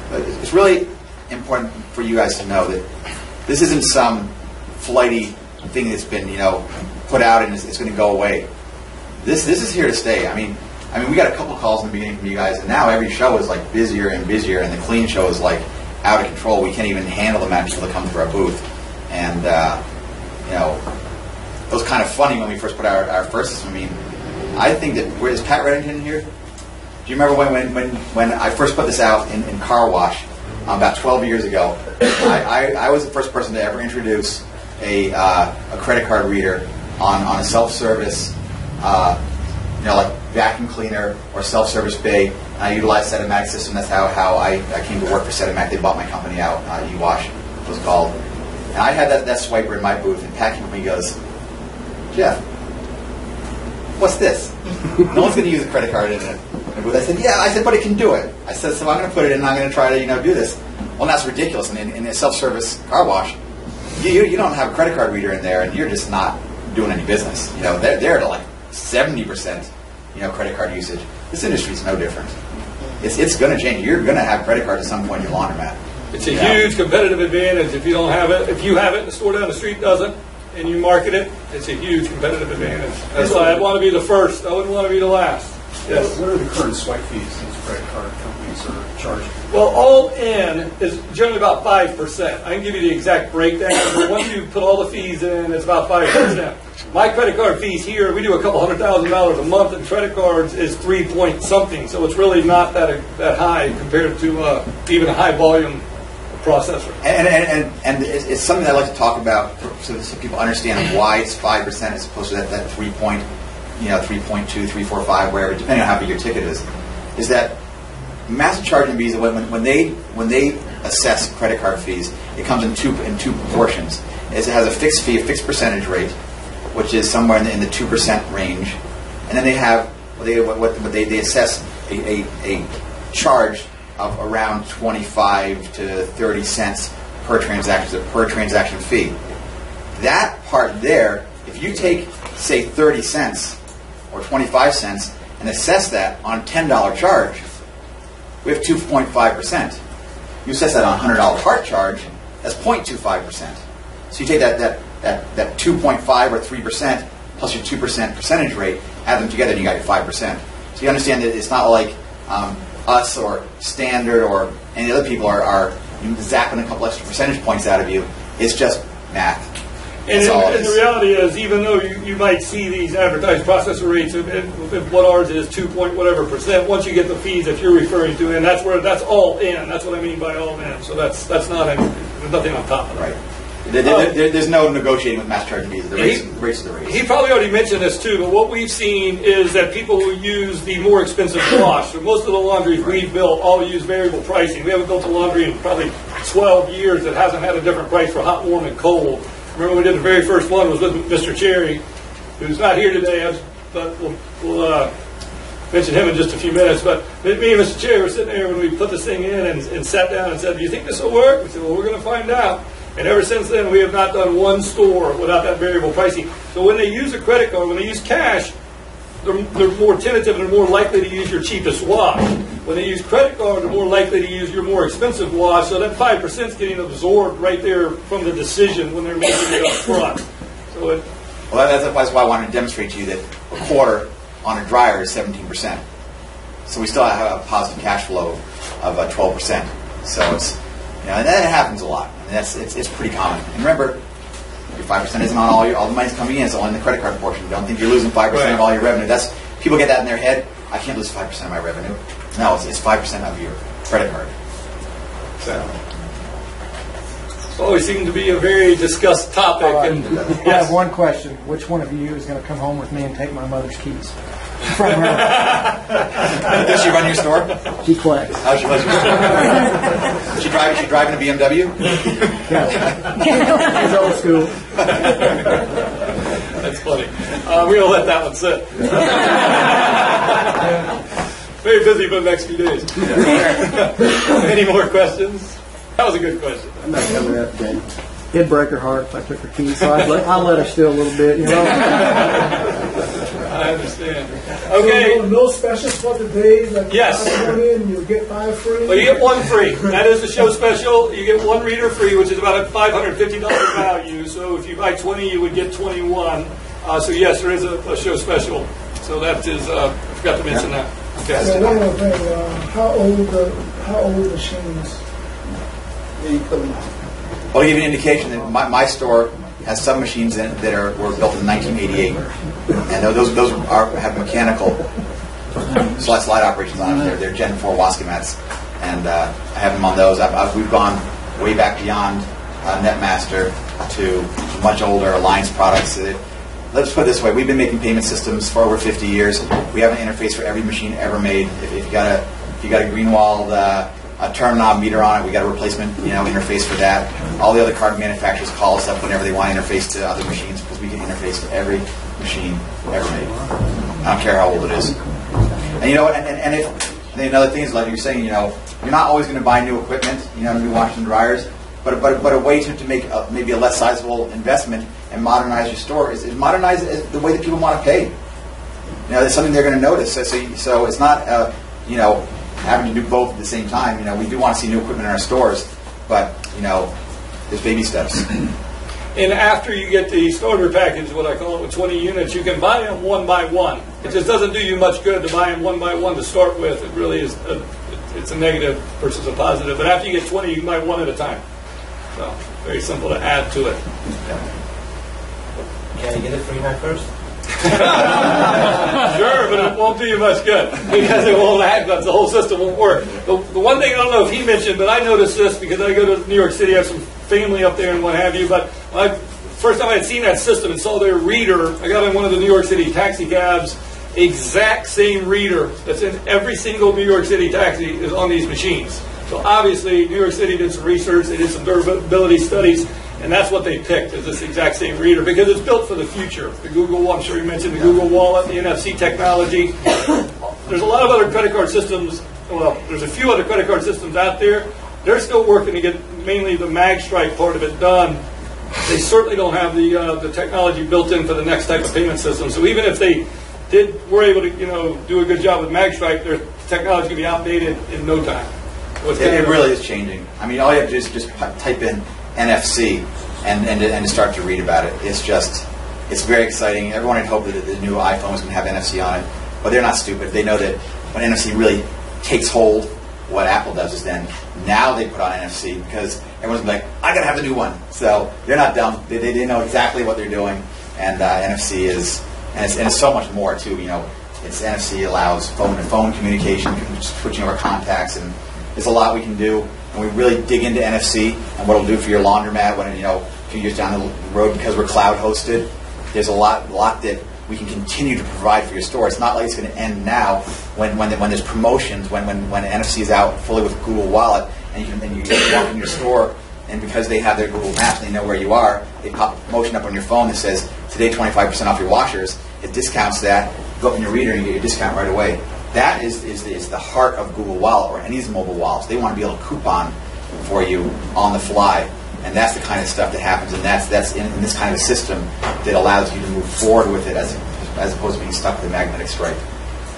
But it's really important for you guys to know that this isn't some flighty thing that's been, you know, put out and it's, it's going to go away. This this is here to stay. I mean, I mean, we got a couple calls in the beginning from you guys, and now every show is like busier and busier, and the clean show is like out of control. We can't even handle the of people that come to our booth, and uh, you know, it was kind of funny when we first put our, our first. I mean, I think that where is Pat Reddington here? Do you remember when when, when, when I first put this out in, in car wash um, about 12 years ago? I, I, I was the first person to ever introduce a, uh, a credit card reader on, on a self-service, uh, you know, like vacuum cleaner or self-service bay. I utilized Setomatic system. That's how, how I, I came to work for Setomatic. They bought my company out. Uh, eWash was called. And I had that, that swiper in my booth, and Pat came up and he goes, Jeff, what's this? no one's going to use a credit card in it. I said, yeah. I said, but it can do it. I said, so I'm going to put it in and I'm going to try to, you know, do this. Well, that's ridiculous. And in, in a self-service car wash, you, you, you don't have a credit card reader in there and you're just not doing any business. You know, they're, they're at like 70%, you know, credit card usage. This industry is no different. It's, it's going to change. You're going to have credit cards at some point in your laundromat. It's a Yeah. huge competitive advantage if you don't have it. If you have it, the store down the street doesn't, and you market it, it's a huge competitive advantage. That's why I want to be the first. I wouldn't want to be the last. Yes. What are the current swipe fees these credit card companies are charging? Well, all in is generally about five percent. I can give you the exact breakdown. But once you put all the fees in, it's about five percent. My credit card fees here, we do a couple hundred thousand dollars a month, and credit cards is three point something. So it's really not that that high compared to uh, even a high volume processor. And, and, and, and it's, it's something I like to talk about so, so people understand why it's 5% as opposed to that, that 3 point, you know, 3.2, 3.45, wherever, depending on how big your ticket is, is that Master charging fees, when, when- when they, when they assess credit card fees, it comes in two, in two portions. It has a fixed fee, a fixed percentage rate, which is somewhere in the, in the 2% range. And then they have, they, what, what they, they assess a, a, a charge of around 25 to 30 cents per transaction, so per transaction fee. That part there, if you take, say, 30 cents or 25 cents and assess that on a $10 charge, we have 2.5%. You assess that on a $100 part charge, that's 0.25%. So you take that, that, that, that 2.5 or 3% plus your 2% percentage rate, add them together, and you got your 5%. So you understand that it's not like um, us or Standard or any other people are, are zapping a couple extra percentage points out of you. It's just math. And, it and the reality is, even though you, you might see these advertised processor rates of, what ours is, two point whatever percent, once you get the fees that you're referring to, and that's where, that's all in, that's what I mean by all in, so that's, that's not, any- there's nothing on top of that. Right. There, there- there- there's no negotiating with mass charging Visa. The rates, He- the rates are the rates. He probably already mentioned this too, but what we've seen is that people who use the more expensive wash, so most of the laundries we've built all use variable pricing. We haven't built a laundry in probably 12 years that hasn't had a different price for hot, warm, and cold. Remember we did the very first one was with Mr. Cherry, who's not here today, but we'll, we'll uh, mention him in just a few minutes. But me and Mr. Cherry were sitting there when we put this thing in and, and sat down and said, "Do you think this will work?" We said, "Well, we're going to find out." And ever since then, we have not done one store without that variable pricing. So when they use a credit card, when they use cash, they're, they're more tentative and they're more likely to use your cheapest wash. When they use credit card, they're more likely to use your more expensive wash. So that five percent is getting absorbed right there from the decision when they're making it up front. So it, Well, that's, that's why I wanted to demonstrate to you that a quarter on a dryer is 17%. So we still have a positive cash flow of uh, 12%. So it's, you know, and that happens a lot. And that's, it's, it's pretty common. And remember, your 5% isn't on all your, all the money's coming in, it's only in the credit card portion. Don't think you're losing 5% Right. of all your revenue. That's, people get that in their head. I can't lose 5% of my revenue. No, it's, it's 5% of your credit card. So, it's always seemed to be a very discussed topic. And I have one question. Which one of you is going to come home with me and take my mother's keys? From her. does she run your store? She collects. How's she, how's your store? she driving, she driving a BMW? She's old school. that's funny. Uh, we're gonna let that one sit. Very busy for the next few days. Any more questions? That was a good question. I'm not coming up today. It'd break her heart if I took her keys, so I'd let, I'll let her steal a little bit, you know? I understand. So Okay. no- no specials for the day, like Yes. in, you get five free. Well, you get one free. That is the show special. You get one reader free, which is about a $550 value. So if you buy 20, you would get 21. Uh, so yes, there is a, a show special. So that is, uh, I forgot to mention that. Okay. So one more thing, uh, how old the, how old the machines? Yeah, you come out. Well, to give you an indication, that my, my store has some machines in it that are were built in 1988, and those those are have mechanical slide slide operations on them. They're, they're Gen 4 Wascomats, and uh, I have them on those. I've, I've, we've gone way back beyond uh, NetMaster to much older Alliance products. Uh, Let's put it this way: we've been making payment systems for over 50 years. We have an interface for every machine ever made. If, if you got a if you got a Greenwald uh, a turn knob meter on it, we got a replacement you know interface for that. All the other card manufacturers call us up whenever they want to interface to other machines because we can interface to every machine ever made. I don't care how old it is. And you know, and, and, and if and another thing is like you're saying, you know, you're not always going to buy new equipment, you know, to be washing dryers, but but but a way to, to make a, maybe a less sizable investment and modernize your store is, is modernize the way that people want to pay. You know, it's something they're going to notice. So, so, so it's not, uh, you know, having to do both at the same time. You know, we do want to see new equipment in our stores, but you know, there's baby steps. And after you get the starter package, what I call it, with 20 units, you can buy them one by one. It just doesn't do you much good to buy them one by one to start with. It really is, a, it's a negative versus a positive. But after you get 20, you can buy one at a time. So, very simple to add to it. Can I get it for free night first? Sure, but it won't do you much good because it won't act. The whole system won't work. The, the one thing I don't know if he mentioned, but I noticed this because I go to New York City, I have some family up there and what have you. But I, first time I had seen that system and saw their reader, I got in one of the New York City taxi cabs. Exact same reader that's in every single New York City taxi is on these machines. So obviously, New York City did some research, they did some durability studies, and that's what they picked is this exact same reader because it's built for the future. The Google, I'm sure you mentioned the Google Wallet, the NFC technology. There's a lot of other credit card systems. Well, there's a few other credit card systems out there. They're still working to get mainly the MagStripe part of it done. They certainly don't have the uh, the technology built in for the next type of payment system. So even if they did were able to you know do a good job with MagStripe, their technology could be outdated in no time. It, it really is changing. I mean, all you have to do is just type in NFC and, and, and to start to read about it. It's just, it's very exciting. Everyone had hoped that the new iPhone was going to have NFC on it, but they're not stupid. They know that when NFC really takes hold, what Apple does is then now they put on NFC because everyone's like, I got to have the new one. So they're not dumb. They, they, they know exactly what they're doing, and uh, NFC is, and it's, and it's so much more too. You know, it's NFC allows phone to phone communication, switching over contacts, and there's a lot we can do. And we really dig into NFC and what it'll do for your laundromat when you know a few years down the road because we're cloud hosted. There's a lot, lot that we can continue to provide for your store. It's not like it's going to end now when when, when there's promotions when, when when NFC is out fully with Google Wallet and you can then you walk in your store and because they have their Google Maps, they know where you are. They pop a promotion up on your phone that says today 25% off your washers. It discounts that. Go up in your reader and you get your discount right away. That is, is, is the heart of Google Wallet or any of these mobile wallets. They want to be able to coupon for you on the fly. And that's the kind of stuff that happens, and that's that's in, in this kind of system that allows you to move forward with it as as opposed to being stuck with a magnetic stripe.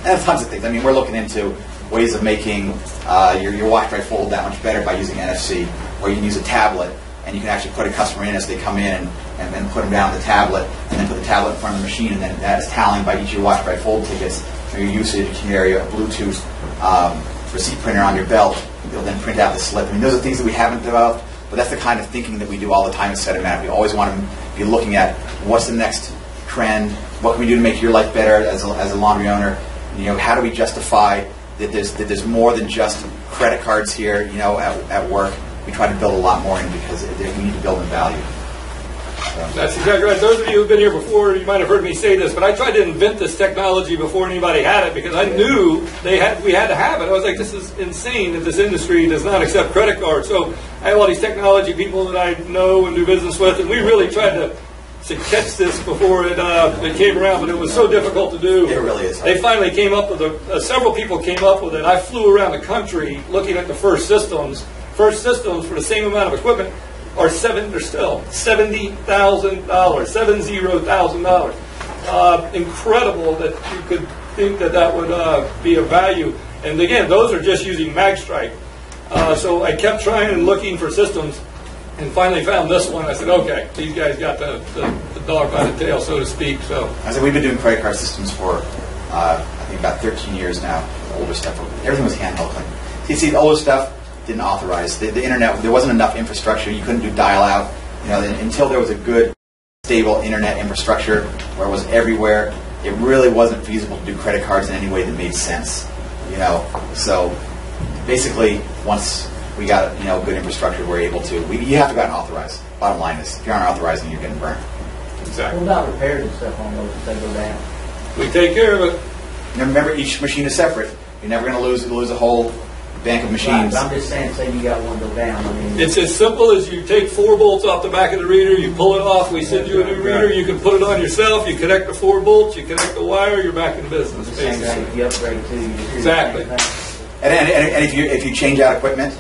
And tons of things. I mean, we're looking into ways of making uh, your, your watch drive fold that much better by using NFC, or you can use a tablet, and you can actually put a customer in as they come in and, and then put them down the tablet, and then put the tablet in front of the machine, and then that is tallying by each of your watch drive fold tickets, or your usage, carry a Bluetooth um, receipt printer on your belt. You'll then print out the slip. I mean, those are things that we haven't developed, but that's the kind of thinking that we do all the time at Setomatic. We always want to be looking at what's the next trend, what can we do to make your life better as a, as a laundry owner, you know, how do we justify that there's, that there's more than just credit cards here, you know, at, at work. We try to build a lot more in because we need to build in value. That's exactly right. Those of you who've been here before, you might have heard me say this, but I tried to invent this technology before anybody had it because I knew they had we had to have it. I was like, this is insane that this industry does not accept credit cards. So I have all these technology people that I know and do business with, and we really tried to to catch this before it uh, it came around, but it was so difficult to do. It really is hard. They finally came up with a. Uh, several people came up with it. I flew around the country looking at the first systems. First systems for the same amount of equipment are seven. They're still seventy thousand dollars, seven zero thousand dollars. Uh, incredible that you could think that that would uh, be of value. And again, those are just using MagStripe. Uh, so I kept trying and looking for systems, and finally found this one. I said, okay, these guys got the, the, the dog by the tail, so to speak. So I said we've been doing credit card systems for uh, I think about 13 years now. The older stuff, everything was handheld. Like, you see, the older stuff didn't authorize the, the internet. There wasn't enough infrastructure. You couldn't do dial out. You know, until there was a good, stable internet infrastructure where it was everywhere. It really wasn't feasible to do credit cards in any way that made sense. You know, so basically once we got you know good infrastructure, we're able to. We, you have to go out and authorize. Bottom line is, if you aren't authorizing, you're getting burned. exactly, What about repairs and stuff on those if they go down? we take care of it. Now remember, each machine is separate. You're never going to lose lose a whole bank of machines. but I'm just saying, say you got one go down, I mean. It's as simple as you take four bolts off the back of the reader, you pull it off, we send you a new reader, you can put it on yourself, you connect the four bolts, you connect the wire, you're back in business, The same basically. if you upgrade too. you do the Exactly. thing. And, and, and, and if you if you change out equipment,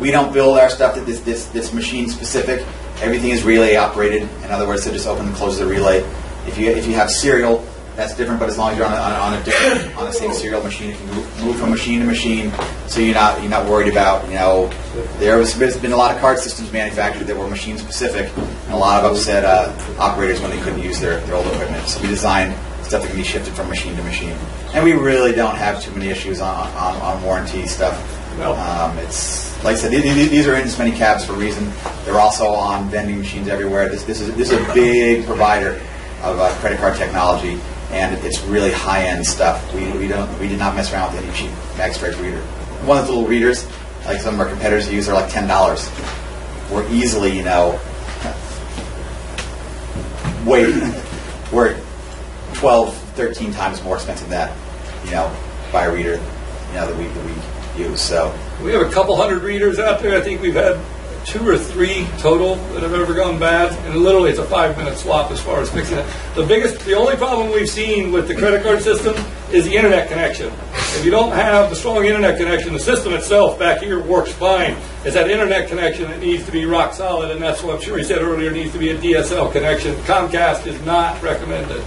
we don't build our stuff that this this this machine specific. Everything is relay operated. In other words, they just open and close the relay. If you if you have serial, that's different. But as long as you're on a, on a, different on the same serial machine, you can move, move from machine to machine, so you're not you're not worried about you know. There was there's been a lot of card systems manufactured that were machine specific, and a lot of upset uh, operators when they couldn't use their, their old equipment. So we designed stuff that can be shifted from machine to machine. And we really don't have too many issues on, on, on warranty stuff. No. Um, it's like I said, these, these are in as many cabs for a reason. They're also on vending machines everywhere. This, this is this is a big provider of uh, credit card technology, and it's really high-end stuff. We, we don't we did not mess around with any cheap MagStripe reader. One of the little readers, like some of our competitors use, are like ten dollars. We're easily, you know, way we're 12, 13 times more expensive than that, you know, by a reader, you know, that we that we use. So We have a couple hundred readers out there. I think we've had two or three total that have ever gone bad, and literally it's a five-minute swap as far as fixing it. The biggest, the only problem we've seen with the credit card system is the internet connection. If you don't have the strong internet connection, the system itself back here works fine. It's that internet connection that needs to be rock solid, and that's what I'm sure he said earlier needs to be a DSL connection. Comcast is not recommended.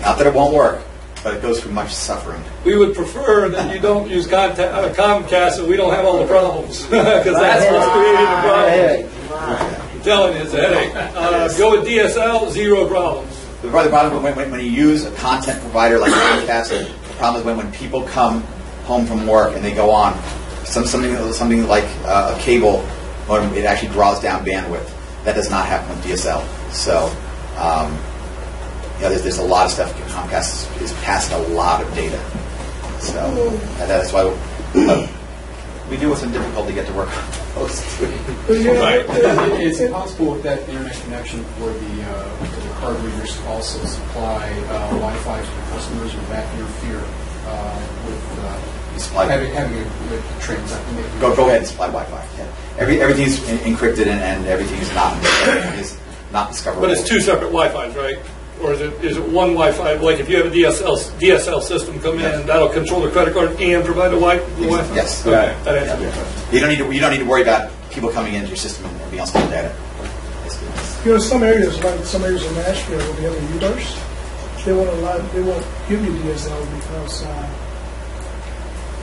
not that it won't work, but it goes through much suffering. We would prefer that you don't use contact, uh, Comcast so we don't have all the problems. Because that's what's creating the problem. I'm telling you, it's a headache. Uh, go with DSL, zero problems. The problem, problem when, when, when you use a content provider like Comcast, the problem is when, when people come home from work and they go on some, something something like uh, a cable modem, it actually draws down bandwidth. That does not happen with DSL. So, um, you know, there's, there's a lot of stuff. Comcast is, is passing a lot of data. So and that's why uh, we do with some difficulty to get to work on those. But yeah, Right. uh, Is it it- possible with that internet connection for the, uh, for the card readers to also supply uh, Wi-Fi to the customers, or would that interfere uh, with uh, Supply- having, having a, a transaction? Go, go ahead and supply Wi-Fi. Yeah. Every, everything's en- encrypted and, and everything's not is not discoverable. But it's two separate Wi-Fis, right? Or is it, is it one Wi-Fi? Like if you have a DSL, DSL system come in, that'll control the credit card and provide the Wi- the Wi-Fi? Yes. Okay, that answers your question. You don't need to. You don't need to worry about people coming into your system and being able to get data. It's- you know, some areas, like some areas in Nashville, where they have a U-verse, they won't allow, they won't give you DSL because uh,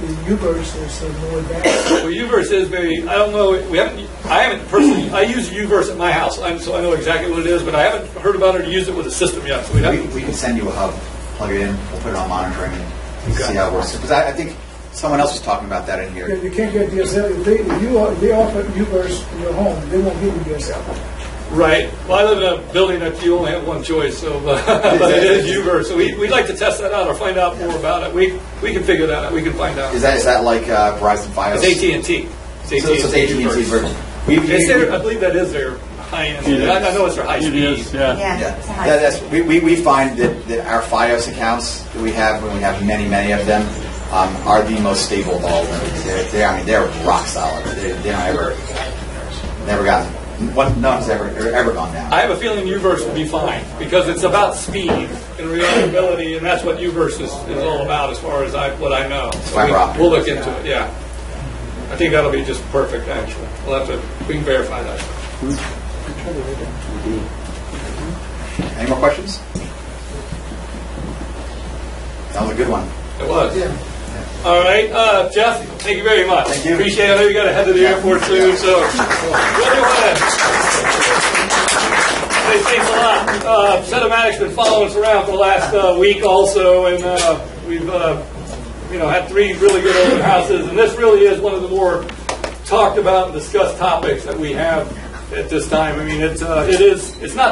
the U-verse is more advanced. Well, UVerse is very, I don't know, we haven't, I haven't personally, I use UVerse at my house, I'm- so I know exactly what it is, but I haven't heard about it or used it with a system yet, so we We, we can send you a hub, plug it in, we'll put it on monitoring, and Okay. see how it works. Because I, I think someone else was talking about that in You, here. you can't get DSL. If they, if you, they offer U-verse in your home, they won't give you DSL. Right. Well, I live in a building that you only have one choice, so, but it is UVerse, so we, we'd like to test that out or find out more about it. We, we can figure that out, we can find out. Is that is that like uh, Verizon Fios? It's AT&T. It's So, so it's AT&T version. We, we, It's their, I believe that is their high end, I I know it's their high speed. yeah. Yeah, it's a That- that's, we, we, we find that, that our FiOS accounts that we have, when we have many, many of them, um, are the most stable of all of them. They're, they're, I mean, they're rock solid. They, they don't ever, never gotten, one, no one's ever, ever gone down. I have a feeling UVerse will be fine because it's about speed and reliability, and that's what UVerse is, is all about as far as I, what I know. So fiber we, we'll look into it, yeah. I think that'll be just perfect, actually. We'll have to, we can verify that. Any more questions? That was a good one. It was. Yeah. All right, uh, Jeff, thank you very much. Thank you. Appreciate it. I know you got to head to the airport soon, so. Hey, thanks a lot. Uh, Setomatic's been following us around for the last uh, week also, and uh, we've, uh, you know, had three really good open houses, and this really is one of the more talked about and discussed topics that we have at this time. I mean, it's, uh, it is, it's not